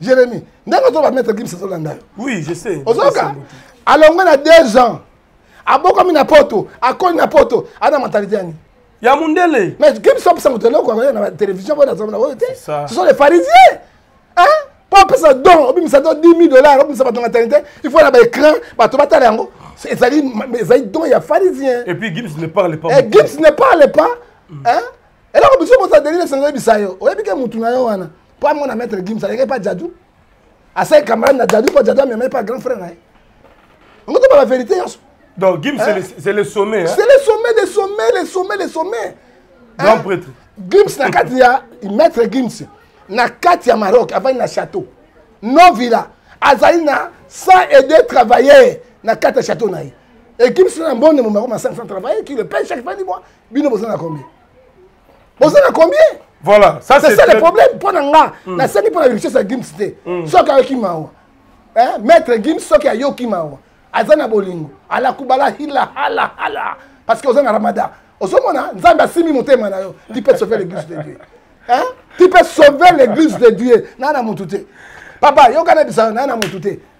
S1: jérémi ndenge ozo bamaitre gims azolanda yo
S2: oui je sais
S1: ozoka alongwe na deux ans abokami na poto akoli na poto ana mentalite yani
S2: ya mundele
S1: mais gims opesa moto eloko akoya na télévision oyo nazomona oyo te ce sont les pharisiens hein mpo apesa don obimisa don 10 000 dollars obimisa bato na maternité il faut na baécran bato batala yango ezali don ya pharisien
S2: et puis gims ne parle pas
S1: eh, gims ne parle pas hein eloko biso moto adeli na sango oyebisa yo oyebi ke motu na yo wana mpo amona maître gims alekaki mpa jadu asali camarade na jadu mpo jadu amemai mpa grand frère na ye yango toba ba vérité nyonso
S2: donc gims hein? c'est le sommet hein?
S1: c'est le sommet le sommet le sommet le sommet
S2: grand prêtre
S1: gims na kati ya maître gims na kati ya maroc avandi na château novila azali na 102 travailleurs na kati ya château na ye ekipe sina mbonde momako ma 500 travailler qui le paye chaque fin du mois bino boza na combien boza na combien
S2: voilà ça
S1: c'est ça le problème mpo na nga hmm. nasengi mpo na richesse ya gims te hmm. soki ayoki mawa maître gims soki ayoki mawa aza na bolingo alakubala hila hala hala parce que oza na ramada ozomona nzambe asimbi motema na yo ti peut sauver l'église de dieu hein? ti peut sauver l'église de dieu naa na motu te papa yoka na bisa naa na motu te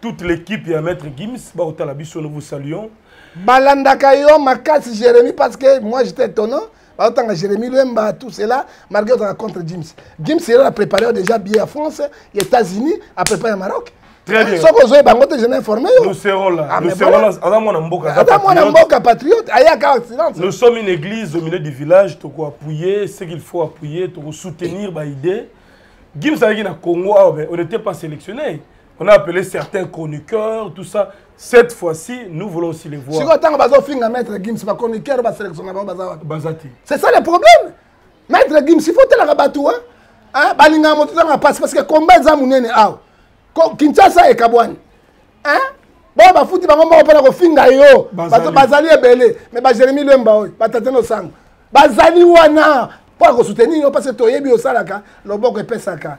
S2: toute l'équipe ya maître gims bakotala biso nous vous saluons
S1: balandaka yo makasi jérémie parce que moi j'étais étonnant baotanga jérémie lemba tout cela malgré ozala contre gims gims yelo aprépare yo déjà billet ya france ya états-unis aprépare ya maroc
S2: Très bien.
S1: Soko zoe bango te je n'ai informé yo.
S2: Nous serons là.
S1: Ah,
S2: nous serons là. Aza mwana mboka.
S1: Aza mwana mboka patriote. Aya ka silence.
S2: Nous sommes une église au milieu du village. Toko appuyer ce qu'il faut appuyer. Toko soutenir ba idée. Gims avec na Congo, ah, on n'était pas sélectionné. On a appelé certains chroniqueurs, tout ça. Cette fois-ci, nous voulons aussi les voir.
S1: Siko tango bazo finga maître Gims, ba chroniqueurs ba sélection na baza
S2: bazati.
S1: C'est ça le problème. Maître Gims, il faut telaka batu hein. Hein, balinga moto tanga passe parce que combat za munene aw. Kinshasa et Kabwani. Hein? Bon ba futi bango moko pona ko finga
S2: yo.
S1: Bazo bazali ebele, mais ba Jérémy Lemba oyo, ba Tateno Sango. Bazali wana pour ko soutenir yo parce que toyebi osalaka, loboko epesaka.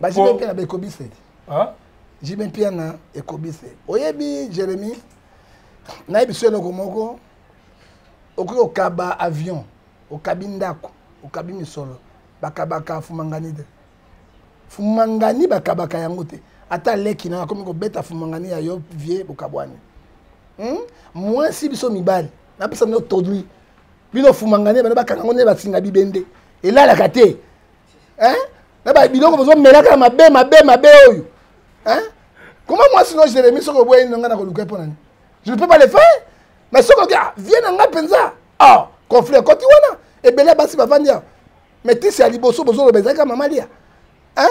S2: ba jibe mpiana
S1: bekobise jibe mpiana ekobise oyebi jérémi nayebi so eloko moko okoki okaba avion okabi ndako okabi misolo bakabaka fumangani te fumangani bakabaka yango te ata leki na akomi kobeta fumangani ya yo vie bokabwani hmm? mwasi biso mibali napesa bino todwi bino fumangani bana bakanga ngo nde basinga bibende elalaka te hein na ba biloko bozo melaka mabe mabe mabe oyo hein comment moi sinon Jérémie soko boye nanga na koluka pona ni je ne peux pas le faire mais soko ga viens na nga penza ah conflit koti wana ebele basi bavandi mais tisi ya liboso bozoloba ezalaki ya mama lia hein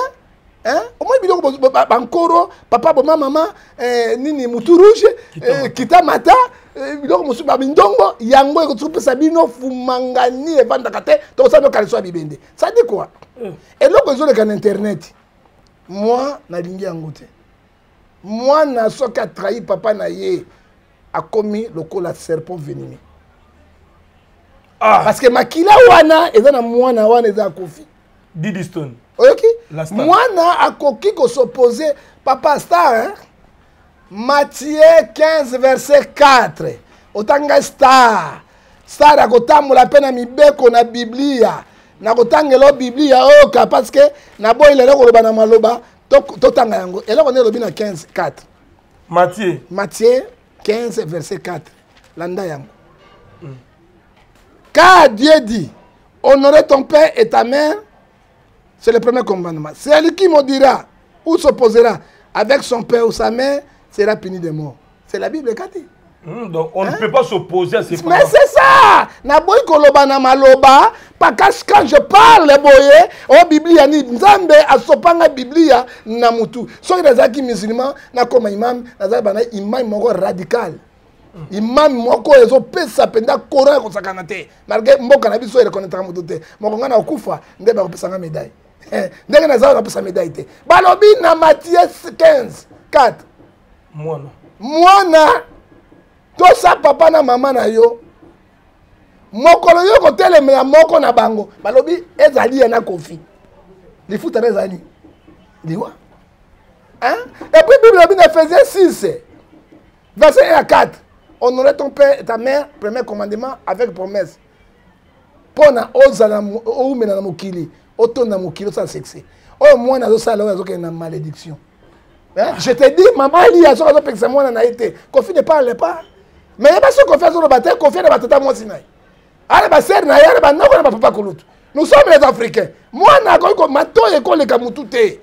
S1: Hein? omoni biloko bankoro papa boma mama eh, nini mutu rouge eh, kita mata eh, biloko mosusu bamindongo yango ekoki kopesa bino fumangani evandaka te tokosala no kaliso ya bibende sadi kua eloko ezoleka na internet moi nalingi yango te mwana soki atrahi papa na ye akomi lokola serpent venime
S2: ah.
S1: parce que makila wana eza na mwana wana eza akofi
S2: didiston
S1: oyoki mwana akoki kosopose papa star hein? matie 15 verset 4 otanga star star akotambola mpe na mibeko na biblia nakotangela o biblia oyoka parce que naboyi lelo koloba na maloba totanga yango eloko nde elobi na 15 4
S2: matie
S1: matie 15 verset 4 landa yango mm. car dieu dit honore ton père et ta mère c'est le premier commandement celui qui maudira ou s'opposera avec son père ou sa mère sera puni de mort c'est la bible ekati
S2: Hmm, donc on hein? ne peut pas s'opposer à ces
S1: Mais c'est ça Naboyi koloba na maloba parce quand je parle boye o oh, biblia ni nzambe asopanga biblia na mutu soki nazalaki musulman nakoma imam nazalaki bana imam moko radical imam moko oyo ezopesa mpenza coran ya kosakana te malgre mboka na biso erekonetraka moto te moko ngai na kokufa nde bakopesa ngai medaille eh, ndenge nazala napesa medaille te balobi na matie 15 4
S2: mwana
S1: mwana tosa papa na mama na yo mokolo yo kotelemela moko na bango balobi ezali ye na kofi lifuta na ezali liwa epuis bible elobi na efesie 6 verset 1 à 4 honore ton père et ta mère premier commandement avec promesse mpo na ozala oumela na mokili otonda mokili osala sexe oyo mwana azosala oyo azokende na malédiction eh, je te dis mama aliya soki azopekisa mwana na ye te kofi ne parle pas mais yeba soki kofi azoloba te kofi na batata mwasi na ye ana basere na ye ana banoko na bapapa kulutu nous sommes les africains mwana akoki komatoyo ekoleka motu te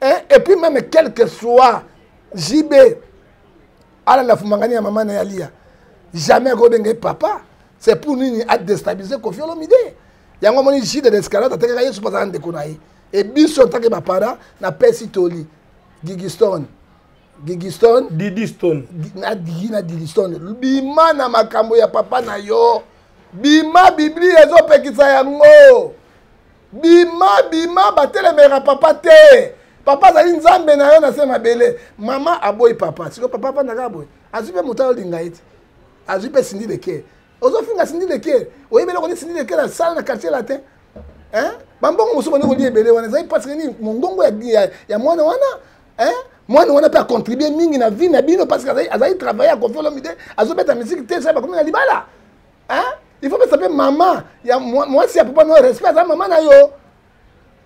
S1: eh, et puis même quelque soit jb alanda fumangani ya mama na ye aliya jamais akobenga ye papa c'est pour nini a déstabiliser Koffi Olomide yango amoni jide d'escalade atekaka yesu bazala ndeko na ye e biso ntake bapara na pesi toli
S2: gigistone gigistone
S1: didistone na digi na didistone bima na makambo ya papa na yo bima biblia ezopekisa yango bima bima batelemela papa te papa azali nzambe na yo na se mabele mama aboyi papa siko papa afanda kaka boye azwi mpe moto ayolinga ye te azwi mpe sindi de ker ozofinga sindi de ker oyebi eloko nini sindi de ker asala na quartier latin bambongo mosusu bandi kolia ebele wana ezali parce que nini mongongo ya mwana wana mwana wana mpe acontribue mingi na vie na bino parce que azali travaille ya kofi olomide azobeta miziki te sa bakomi na libala il faut pesa mpe mama ya mwasi ya papa noyo respect aza mama na yo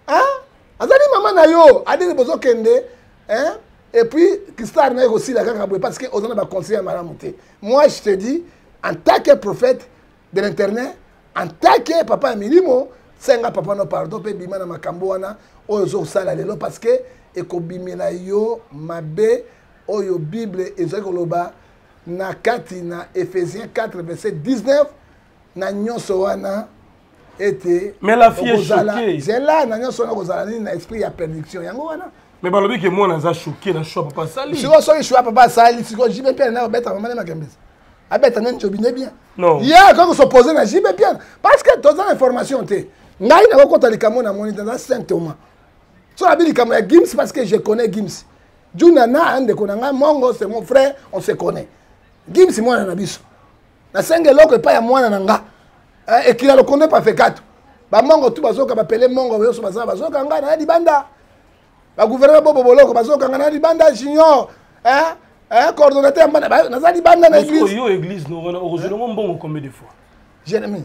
S1: hein? azali mama na yo adini bozokende hein? et puis kistar naye kosila kaka boye parce que oza na baconseil ya malamu te moi je te dis en tant que prophète de l'internet en tant que papa ya milimo senga papa no pardon mpe bima na makambo wana oyo ozosala lelo parce que ekobimela yo mabe oyo bible ezali koloba na kati na ephésiens 4 verset 19 na nyonso wana ete
S2: mais la fille est choquée
S1: zela na nyonso wana kozala nini na esprit ya perdiction yango wana
S2: mais balobi ke mwana aza choqué na choix papa asali
S1: sikoyo soki choix papa asali sikoyo jibe mpe na obeta mama ne makembezi abeta nani njobi nde
S2: bien
S1: ye akoki kosopose na jibe mpe parce que toza na information te ngai nakokota likambo namoni te naza saint thomas so abi likambo ya gims parce que je connais gims junana ndeko na ngai mongo c'est mon frère on se connaît gims mwana na biso nasenga eloko epai ya mwana na nga eh, ekila lokondo epa fekatu bamongo tu bazoka bapele mongo nyonso baza bazoka ngai na libanda baguvernema bobo boloko bazoka ngai na libanda junior eh, eh, coordonnateur naza libanda na église jeremie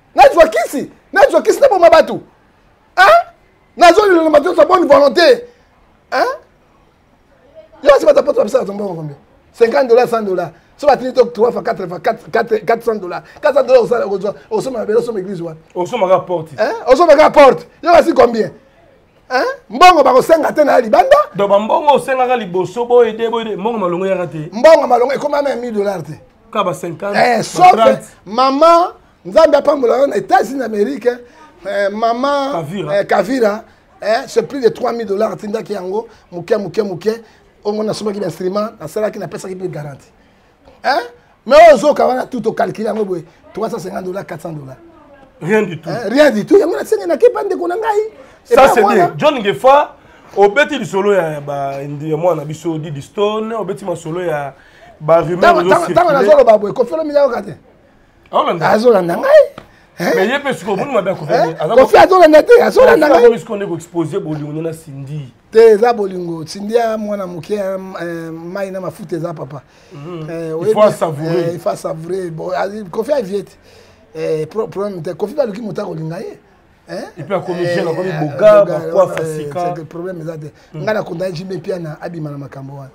S1: nazwa kisi nazwa kisi naboma bato nazolilona bato nyonso bonne volonté yo asi batapoto babisa bato mbongo combien 50 dollars 100 dollars so batindi to 3 fois 4 fois 400 dollars 400 dollars osala kozwa osoma mabele osoma église wana
S2: osomaka porte
S1: osomaka porte yo kasi combien mbongo bakosenga te na ya libanda
S2: donc bambongo osengaka liboso boyede boyede mbongo malongo eyaka te
S1: mbongo malongo ekomama ya 1000 dollars te
S2: kaka ba 50
S1: eh, sauf mama nzambe apambola yo na états-unis d'amérique eh, mama
S2: kavira,
S1: eh, kavira eh, ce prix de 3000 dollars atindaki yango moke moke moke ongo nasomaki bainstrument nasalaki napesaki mpe garanti eh? me oyo ozoka wana tout okalkile yango boye 350 dollars 400 dollars
S2: rien du tout
S1: eh, rien du tout yango nasengi nakepa ndeko na ngai
S2: ça c'est bien john ngefa obeti lisolo ya baindi ya mwana biso didi stone obeti masolo ya barumeur
S1: ntango nazoloba boye kofelo milayoka te azolanda ngai
S2: mais ye mpe sikoyo moni mabe akofi
S1: azolanda te azolanda ngai
S2: sikoyo nde koexpose bolingo nde na sindi
S1: te eza bolingo tindi ya mwana moke ya eh, mai na mafuta eza papa
S2: mhm.
S1: eh, il faut asavoure eh, kofi avie te problème te kofi baluki moto akolinga ye
S2: epuis akomi jeune akomi boga bakwafa sika
S1: problème eza te mm. ngai nakondani jime piana abima na makambo wana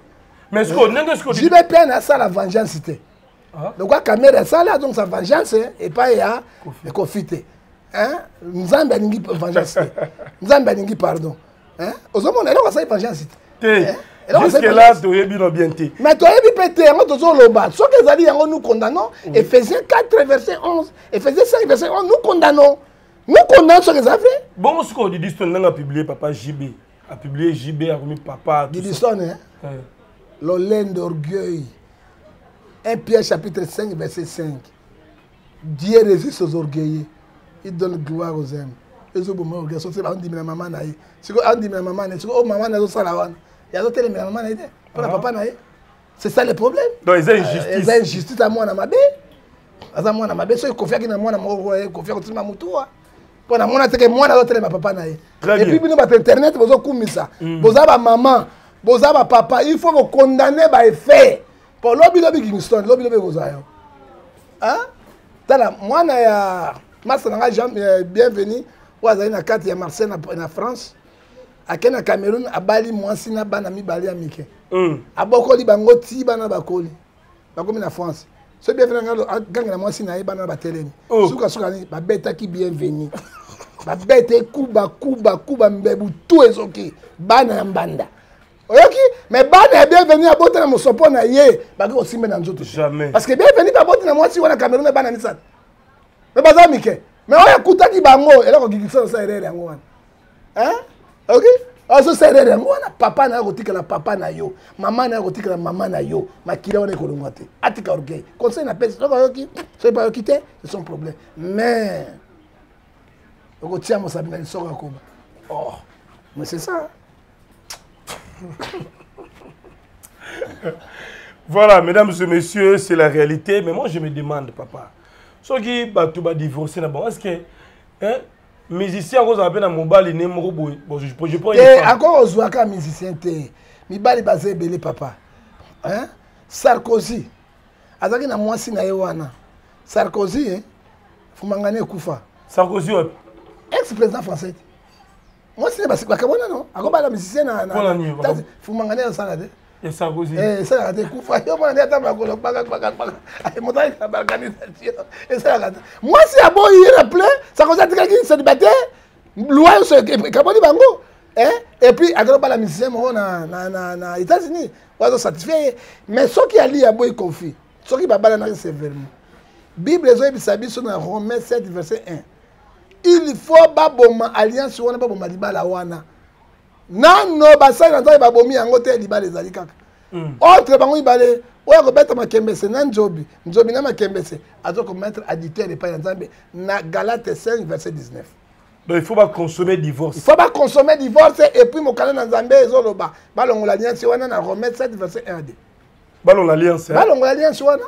S2: mais sikoyo ndenge sikoyo
S1: jime piana asala vengeance te
S2: ah.
S1: lokola kamere asali azongisa vengeance eh, epai ya ekofi te eh, nzambe alingi vengeance te nzambe alingi pardon ozomona eloko asali vengeance te
S2: jusque-là toyebi no bien te
S1: mais toyebi mpe te yango tozoloba soki ezali yango nous condamnons ephésiens 4 verset 11 ephésiens 5 verset 11 nous condamnons nous condamnons soki eza vrai
S2: bongo soki odidistone nanga publie papa jb a publié JB a commis papa
S1: Didison hein
S2: ouais.
S1: l'olène d'orgueil 1 Pierre chapitre 5 verset 5 Dieu résiste aux orgueilleux il donne gloire aux hommes ezoboma orgueil soki andimela mama na ye sikoyo andimela mama na ye sikoyo oyo oh, mama na ye azosala wana ye azotelemela mama na ye te mpo na ah. papa na ye c'est ça le problème
S2: donc eza injustice euh,
S1: eza
S2: injustice
S1: ya mwana mabe aza mwana mabe soki kofiaki na mwana moko kofi akotima motuwa mpo namona teke mwana azotelema papa na ye epuis bino bato internet bozokumisa mm. boza bamama boza bapapa il faut bokondane baeffet mpo lobi lobi kingston lobi lobi ekozwa yo tala mwana ya masa na ngai jean eh, bienvenu oyo azali na kati ya marseille na france akei na cameroun abali mwasi na bana mibale ya mike
S2: mm.
S1: abokoli bango ti bana bakoli bakomi na france so bienvenu anga agangela mwasi na ye bana na batelemi
S2: oh.
S1: sukasuka nini babetaki bienvenu babete kuba kuba kuba mbebu tu ezoki bana ya mbanda oyoki mais bana ya bienvenu abota na mosopo na ye bakoki kosimbe na nzoto parce que bienvenu baboti na mwasi wana cameroun bana misato me baza mike me oyo akutaki bango eloko gigisa osa erere yango wana hein ok azo serere yango wana papa na yo akotikala papa na yo mama na yo akotikala mama na yo makila wana ekolongwa te atika orgueil conseil na pesi soki ayoki soki bayoki te c'est son problème mais okotia mosapi na lisoko ya koba oh mais c'est ça
S2: voilà mesdames et messieurs c'est la réalité mais moi je me demande papa soki bato badivorce na bango est ce que hein? musicien akozala mpe na mobali ne moko boye
S1: te
S2: akoki
S1: ozwa kaka musicien te mibali baza ebele papa hein? sarkozy azalaki na mwasi na ye wana sarkozy eh? fumangani ekufa
S2: sarkozy wapi
S1: ex président français mwasi ne bakabwana no akobala musicien na fumangani asala te
S2: ya sarkozy
S1: eh, esalaka te kufa yo mwana nde ata makolo kpakakpakakpaka eh, moto ayekisa baorganisation esalaka te mwasi aboyi ye na plein sarkozy atikaki célibataire loi nyonso ekaboli bango eh, epuis akelo bala musicien moko na états-unis oyo azosatisfai ye mais soki ali aboyi kofi soki babalanaki severement bible ezoyebisa biso na romain 7 verset 1 il faut baboma alliance wana baboma libala wana nano basali na nzambe babomi yango te libala ezali kaka mm. entre bango mibale oyo akobeta makembese na nzobi nzobi na makembese aza komettre aditeur epai ya nzambe na galate 5 verset 19
S2: Donc il faut pas consommer divorce.
S1: Il faut pas consommer divorce et puis mokana na Nzambe ezoloba balongola alliance wana na Romains 7 verset 1 à
S2: 2. Balongola alliance.
S1: Balongola alliance wana.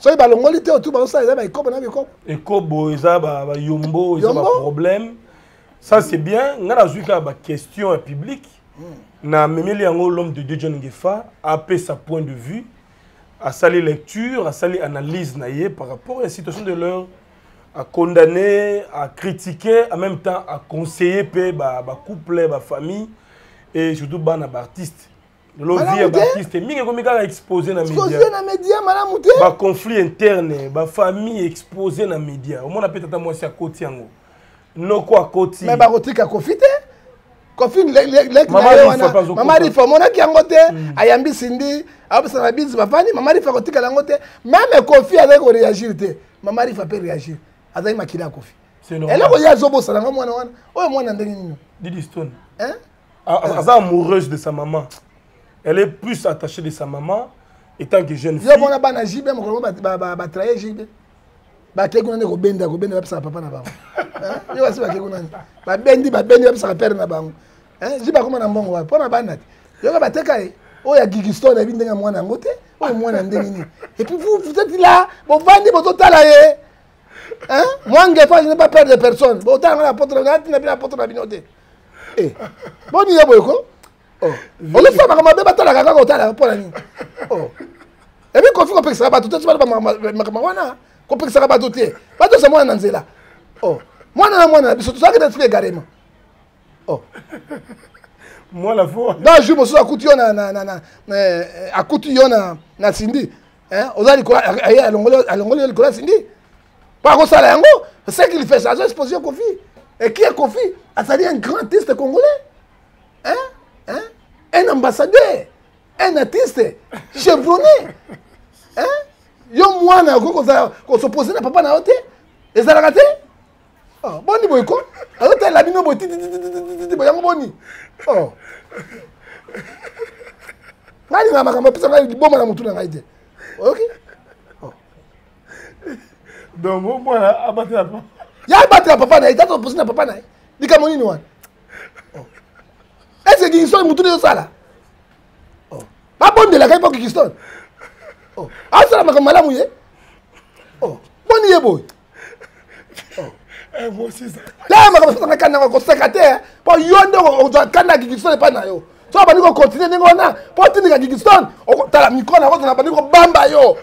S1: soki balongoli te otu baosala eza baekobo na bikobo
S2: ekobo eza bayombo eza baproblème ça c'est bien nga nazwi kaka baquestion ya public na memeli yango l'homme de dieu john ngefa apesa point de vue asali lecture asali analyse na ye par rapport ya situation de l'heure à condamner, à critiquer, en même temps à conseiller pe ba, ba couple, ba famille et surtout bana ba
S1: artistes.
S2: lovi ya baptiste mingi ekomi kaka expose na média
S1: na média malamu te
S2: baconflit interne bafamille expose na média omona mpe tata mwasi akoti yango noko akoti
S1: me bakotika kofi te kofi
S2: mama rifa
S1: omonaki yango te mm. ayambi sindi abisa na bizi bafani mama rifa akotikala yango te meme kofi azali koreagir te mama rifa mpe reagir azali makila ya kofi eloko ye azobosana yango mwana wana oyo mwana ndenge nini didistone
S2: Ah, ah, aza amoureuse de sa maman elle est plus attachée de sa maman étant que jeune fille yo
S1: mona bana jb mokolo batraye jb bakei kuna nde kobenda kobenda bapesaka papa na bango hein? yo basi bakei kuna nde babendi babendi bapesaka pere na bango hein? jb akoma na mbongo wapi mpo na bana te yoka bateka ye oyo ya gigistone ayebi ndenge ya mwana yango te oyo mwana ya ndenge nini epuis vous êtes là bovandi bozotala ye hein? mwangefa je ne pas perdre personne botala nga na poto na bino na poto na bino te eh, boni ya boye ko oh, olofamaka mabe batalaka kaka otalaka mpo na nini oh. ebi kofi kopekisaka bato te makambo wana kopekisaka bato te batosa mwana na nzela oh. mwana na mwana na biso tozalaki na tika egarema
S2: oh. mwana fo
S1: da jour mosusu akuti yo na, na, na, na, na eh, akuti yo na, na sindi eh, oza likolo eh, eh, alongoli yo likolo ya sindi mpo akosala yango ce qu'il fait azo expose yo kofi eki ye kofi azali un grand artiste congolais un ambassadeur un artiste chevronné yo mwana okoki kozala kosopose na papa na yo te ezalaka te Ah, boni boye ko azotalela bino boye titititititi boye yango boni oh. ngai lingaa makambo apesa ngai liboma na motu na ngai te oyoki
S2: oh. donc mwana abatela papa
S1: ya abatela papa na ye tata oposi na papa na ye likambo nini wana oh. ese kingston motu nde ezosala babondelaka ye mpo kingston asala makambo malamu ye boni ye boye
S2: eh,
S1: tala makambo sosanga kanda yango koseka te eh. mpo yo nde ozwa kanda ya kikiston epai na yo so abandi kokontinue ndenge wana mpo otindika kikiston tala mikolo na kozala abandi kobamba yo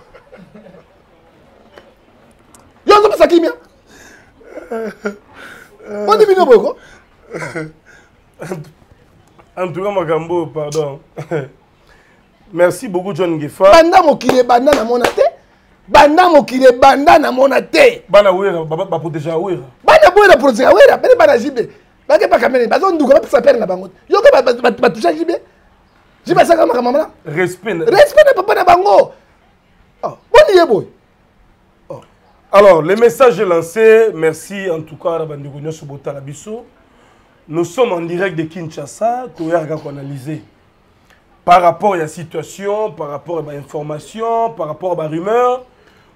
S1: yo ozopesa kimia odi bino boyeko
S2: en tout cas makambo pardon merci beaucoup john ngefa
S1: banda mokili ebanda namona te banda mokili ebanda namona te
S2: bana wera baprotégea wera
S1: bana boye na protégea wera bene bana jibe bakepaka mene bazonduka bapesa pere na bango yoke batusha jibe jibe asaka makambo mana
S2: respect
S1: respect na papa na bango oh, boni ye boye oh.
S2: alors le message est lancé merci en tout cas na bandeko nyonso botala biso nous sommes en direct de kinshasa toyaka koanalyse par rapport ya situation par rapport ya bainformation par rapport ya barumeur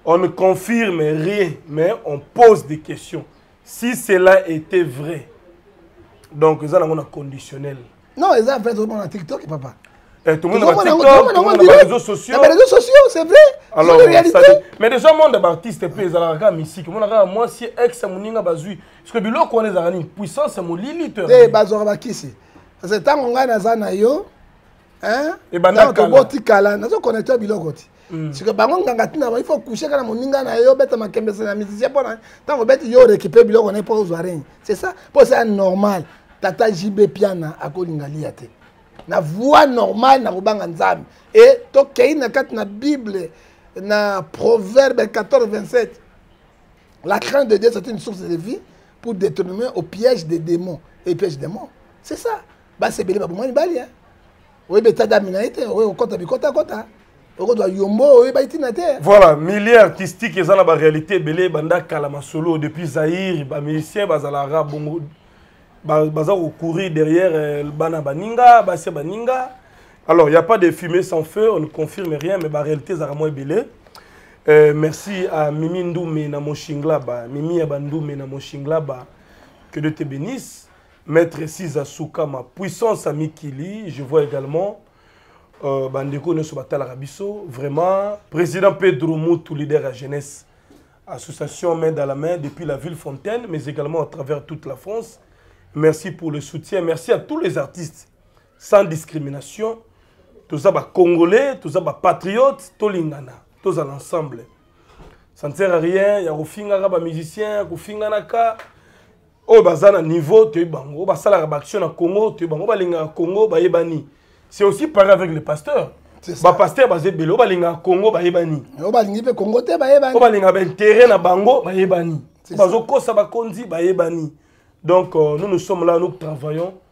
S2: on ne confirme rien mais on pose des questions si cela était vrai donc eza nango na conditionnel
S1: non eza vrai tozomona na tiktok papa
S2: eh, tout le monde
S1: na
S2: bareseau sociaux
S1: na bareseau sociaux c'est vrai
S2: alors mais déjà monde ya baartiste mpe ezalaka kaka misiki omona kaka mwasi ex ya moninga bazwi parce que biloko wana ezalaka nini puissance ya molili to
S1: eh, bazwaka bakisi Parce que tango ngai naza na yo, hein?
S2: Et
S1: banda
S2: kala.
S1: Toboti kala, nazo connecter biloko ti. Mm. sika bango nganga ntina il faut couche kaka na moninga na ye obeta makembese na musicien mpona ntango obeti yo orekipe biloko na ye mpo ozwa renge c'est ça mpo eza normal tata jb piana akolinga liya te na voie normale na kobanga nzambe e tokei na kati na bible na proverbe 14 27 la crainte de dieu c'est une source de vie pour détournement au piège des démons et piège des démons c'est ça basi ebele baboma mibali hein. oyebi etadami na ye te oyo okota bikotakota okozwa yombo oyebaki ntina te
S2: voilà milieu artistique eza na baréalité ebele ebanda kala masolo depuis zaire bamusicien bazalaka bongo baza kocourir derrière euh, bana baninga basi baninga alors il n'y a pas de fumée sans feu on ne confirme rien mais baréalité ezalaka mwa ebele Euh, merci à Mimi Ndoumé na Moshinglaba, Mimi ya Bandoumé na Moshinglaba. Que Dieu te bénisse. Maître Siza Soukama, puissance à Mikili, je vois également euh, bandeko nyonso batalaka biso vraiment président Pedro Mutu leader ya jeunesse association main dans la main depuis la ville Fontaine mais également à travers toute la France merci pour le soutien merci à tous les artistes sans discrimination toza ba congolais toza ba patriotes tolingana tozala ensemble ça ne sert à rien ya kofingaka ba musiciens kofinganaka oyo baza na niveau toyebi bango oyo basalaka baaction na congo toyebi bango balingaka congo bayebani c'est aussi pareil avec le pasteur bapasteur baza ebele oyo balingaka congo bayebani
S1: oyo balingi mpe congo te bayebani
S2: oyo balingaka baintere na bango bayebani bazokosa bakonzi bayebani donc euh, nous nous sommes là nous travaillons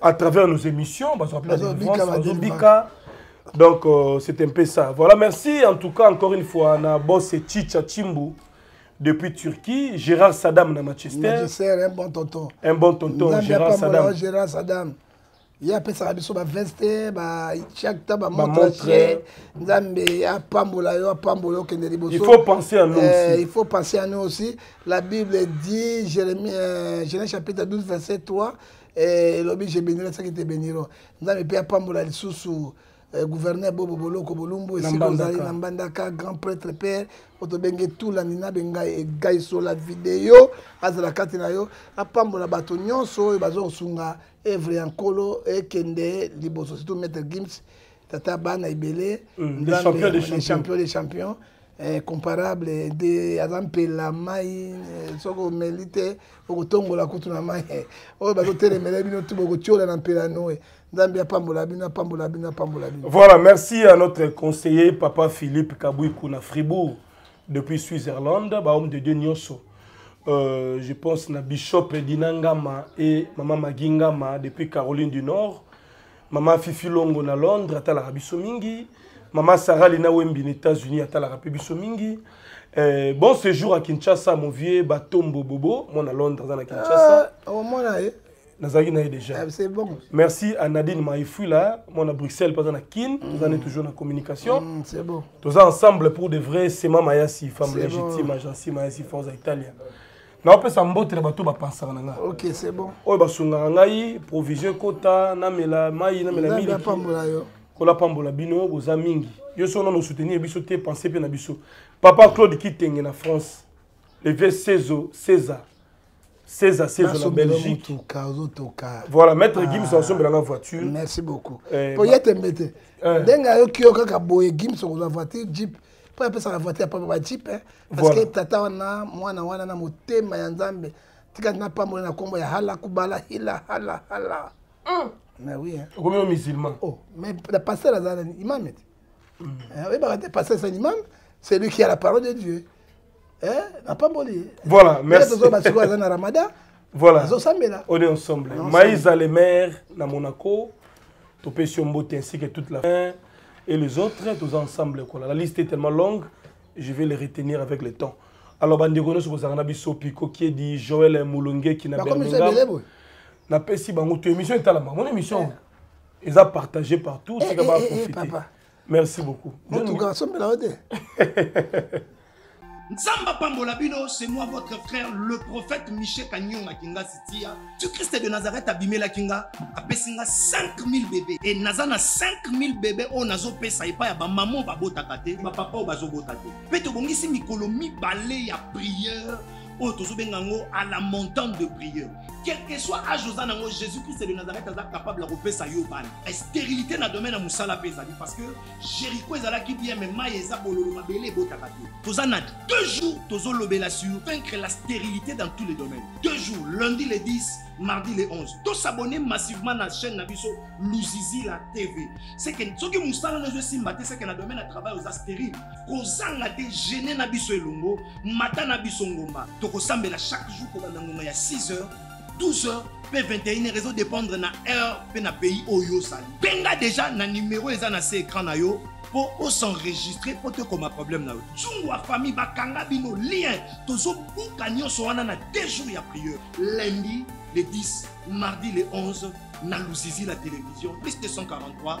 S2: à travers nos émissions bazobika donc euh, c'est un peu ça voilà merci en tout cas encore une fois na boss chicha chimbu depuis Turquie, Gérard Saddam na Manchester.
S1: Manchester, un bon tonton.
S2: Un bon tonton, Gérard Saddam.
S1: Gérard Saddam. ye apesaka biso baveste chaque temps bamontre nzambe apambola yo apambola yo okende liboso
S2: il faut penser à nous
S1: eh,
S2: aussi
S1: La Bible dit, Jérémie, euh, Genèse chapitre 12, verset 3, eh, elobi je bénirai ceux qui te béniront. Nzambe mpe apambola lisusu eh, gouverneur Bobo Boloko Bolumbu esika ozali na Mbandaka, grand prêtre père otobenge tula nina bengai egaisola video azala kati na yo apambola bato nyonso oyo baza kosunga evre ya nkolo ekende liboso surtout maître gims tata bana ebele mm, champion des champions eh, comparable de aza mpela mai eh, soki omeli te okotongola kutu na mai eh, oyo bazotelemela bino tu bokotyola na mpela noe nzambe apambola bino apambola bino apambola bino
S2: voilà merci à notre conseiller papa philippe kabuiku na fribourg depuis switzerland bahomme de dieu nyonso euh, je pense na bishop dina ngama et mama magi ngama depuis caroline du nord mama fifi longo na londres atalaka biso mingi mama sara lina wembi na états-unis atalaka mpe biso mingi eh, bon séjour à kinshasa mon vieux batombo bobo mwana londres aza na kinshasa ah,
S1: omona ye
S2: nazalaki na ye déjà
S1: ah, bon.
S2: merci à nadine maifuila mwana bruxelles mpe aza na kin toza mm. ne toujours na communication
S1: mm, bon.
S2: toza ensemble pour de vrai sema mayasi femme légitime bon. agenci mayasi forza italia naopesa mbote na bato oyo bapansaka na ngai
S1: okay, c'est bon.
S2: oyo basungaka ngai provision ekota namela mai namela miliki kola apambola bino boza mingi yo so nano soutenir biso te pense mpe na biso papa claude kitenge na france le vieux sezo césar césar sezo na belgique voilà maître ah, gims asombela nga voiture
S1: merci beaucoup
S2: eh,
S1: po ye tembe te
S2: eh.
S1: ndenge ayoki yo kaka boye gims okozwa voiture jeep mpo apesaka voiture ya papa bajipe
S2: eh.
S1: parceke tata wana mwana wana na motema ya nzambe tika napambola na nkombo ya hala kubala hila hala hala ah. mais oui hein.
S2: okomi o musulman
S1: oh, mais la pasteur aza na imam ete mm. eh, oyebaka te pasteur eza imam c'est lui qui a la parole de dieu eh napamboli ye
S2: voilà merci
S1: tozo ba sikoyo aza na ramadan
S2: voilà
S1: azosambela
S2: on est ensemble maïsa le maire na monaco topesi yo mbote ainsi que toute la fin et les autres toza ensemble kola la liste est tellement longue je vais les retenir avec le temps alors bandeko nyonso kozalaka na biso piko kiedi joel molongeki na
S1: bermingham
S2: napesi bango to émission etalama mona émission eh. eza partagé partout tika
S1: eh, eh,
S2: baprofite merci beaucoup
S1: motuka asombela yo te
S3: nzambe apambola bino c'est moi votre frère le prophète michel kanyonga kinga sitia tu christ de nazareth abimelaki nga apesi nga 5000 bebe e naza na 5000 bebe oyo nazopesa epai ya bamama oyo babotaka te bapapa oyo bazobota te mpe tobongisi mikolo mibale ya priere oyo tozobenga yango à la montante de prière quelque soit age oza nango jésus christ de nazareth aza capable ya kopesa yo bana stérilité na domaine ya mosala mpe ezali parce que jéricho ezalaki bien mais mai eza bololo mabele ebotaka te toza na deux jours tozolobela sur vaincre la stérilité dans tous les domaines deux jours lundi le 10 mardi le 11 tosabone massivement na chaîne na biso luzizila tv seke soki mosala na ezo esimba te seke na domaine ya travail oza stérile kozanga te gene na biso elongo mata na biso ngomba tokosambela chaque jour kobanda ngonga ya 6 heures 12 heures mpe 21 heures ezodépendre na heure mpe na pays oyo ozali benga déjà na numero eza na se écran na yo mpo osenregistre mpo te ekoma problème na yo nzungu ya famille bakanga bino lien tozobuka nyonso wana na deux jours ya prière lundi le 10 mardi le 11 na luzizi la télévision plus 243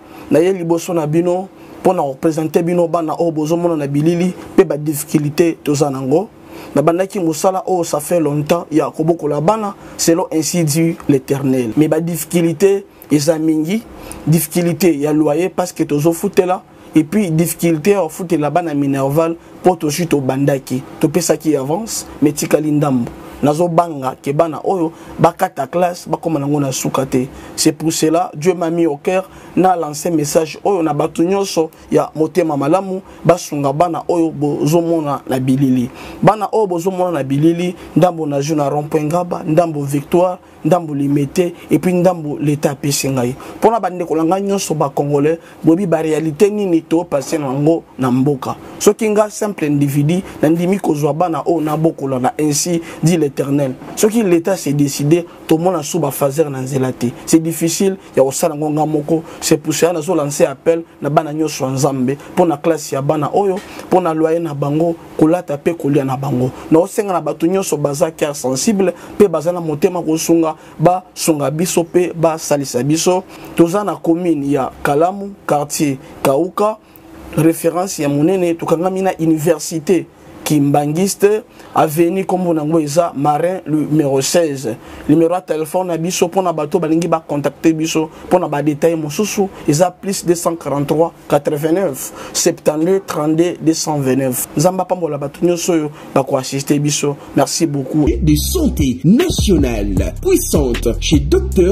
S4: naye liboso na bino mpo na kopresente bino bana oyo bozomona na bilili mpe badifficulté toza nango nabandaki mosala oyo ça fait longtemps ya kobokola bana selon ainsi dit l'éternel mais badifficulté eza mingi difficulté ya loyer parce que tozofutela epuis difficulté ya kofutela bana minerval mpo tozwi tobandaki topesaki ye avance me etikali ndambo nazobanga ke bana oyo bakata classe bakoma nango na suka te c'est pour cela dieu m'a mis au cœur na lance message oyo na bato nyonso ya motema malamu basunga bana oyo bozomona na bilili bana oyo bozomona na bilili ndambo nazwi na rond point ngaba ndambo victoire ndambo limete epuis ndambo leta apesi ngai mpona bandeko na ngai nyonso bacongolais boyebi barealité nini topase na yango na mboka soki ngai simple individu nandimi kozwa bana oyo nabokola na ainsi dit l'éternel soki leta se décide tomona su bafaser na nzela te c'est difficile ya kosala yango nga moko c'est pour cela nazo lancer appel na bana nyonso ya nzambe mpo na classe ya bana oyo mpo na loyer na bango kolata mpe kolia na bango naosenga na bato nyonso baza cœur sensible mpe baza na motema kosunga basunga biso mpe basalisa biso toza na commune ya kalamu quartier kauka référence ya monene tokangami na université kimbangiste aveni nkombo na yango eza marin numero 16 numero ya telefone na biso mpo na bato balingi bacontacte biso mpo na badetail mosusu eza plus 243 89 72 32 229 nzambe apambola bato nyonso oyo bakoassiste biso merci beaucoup
S5: de santé nationale puissante chez docteur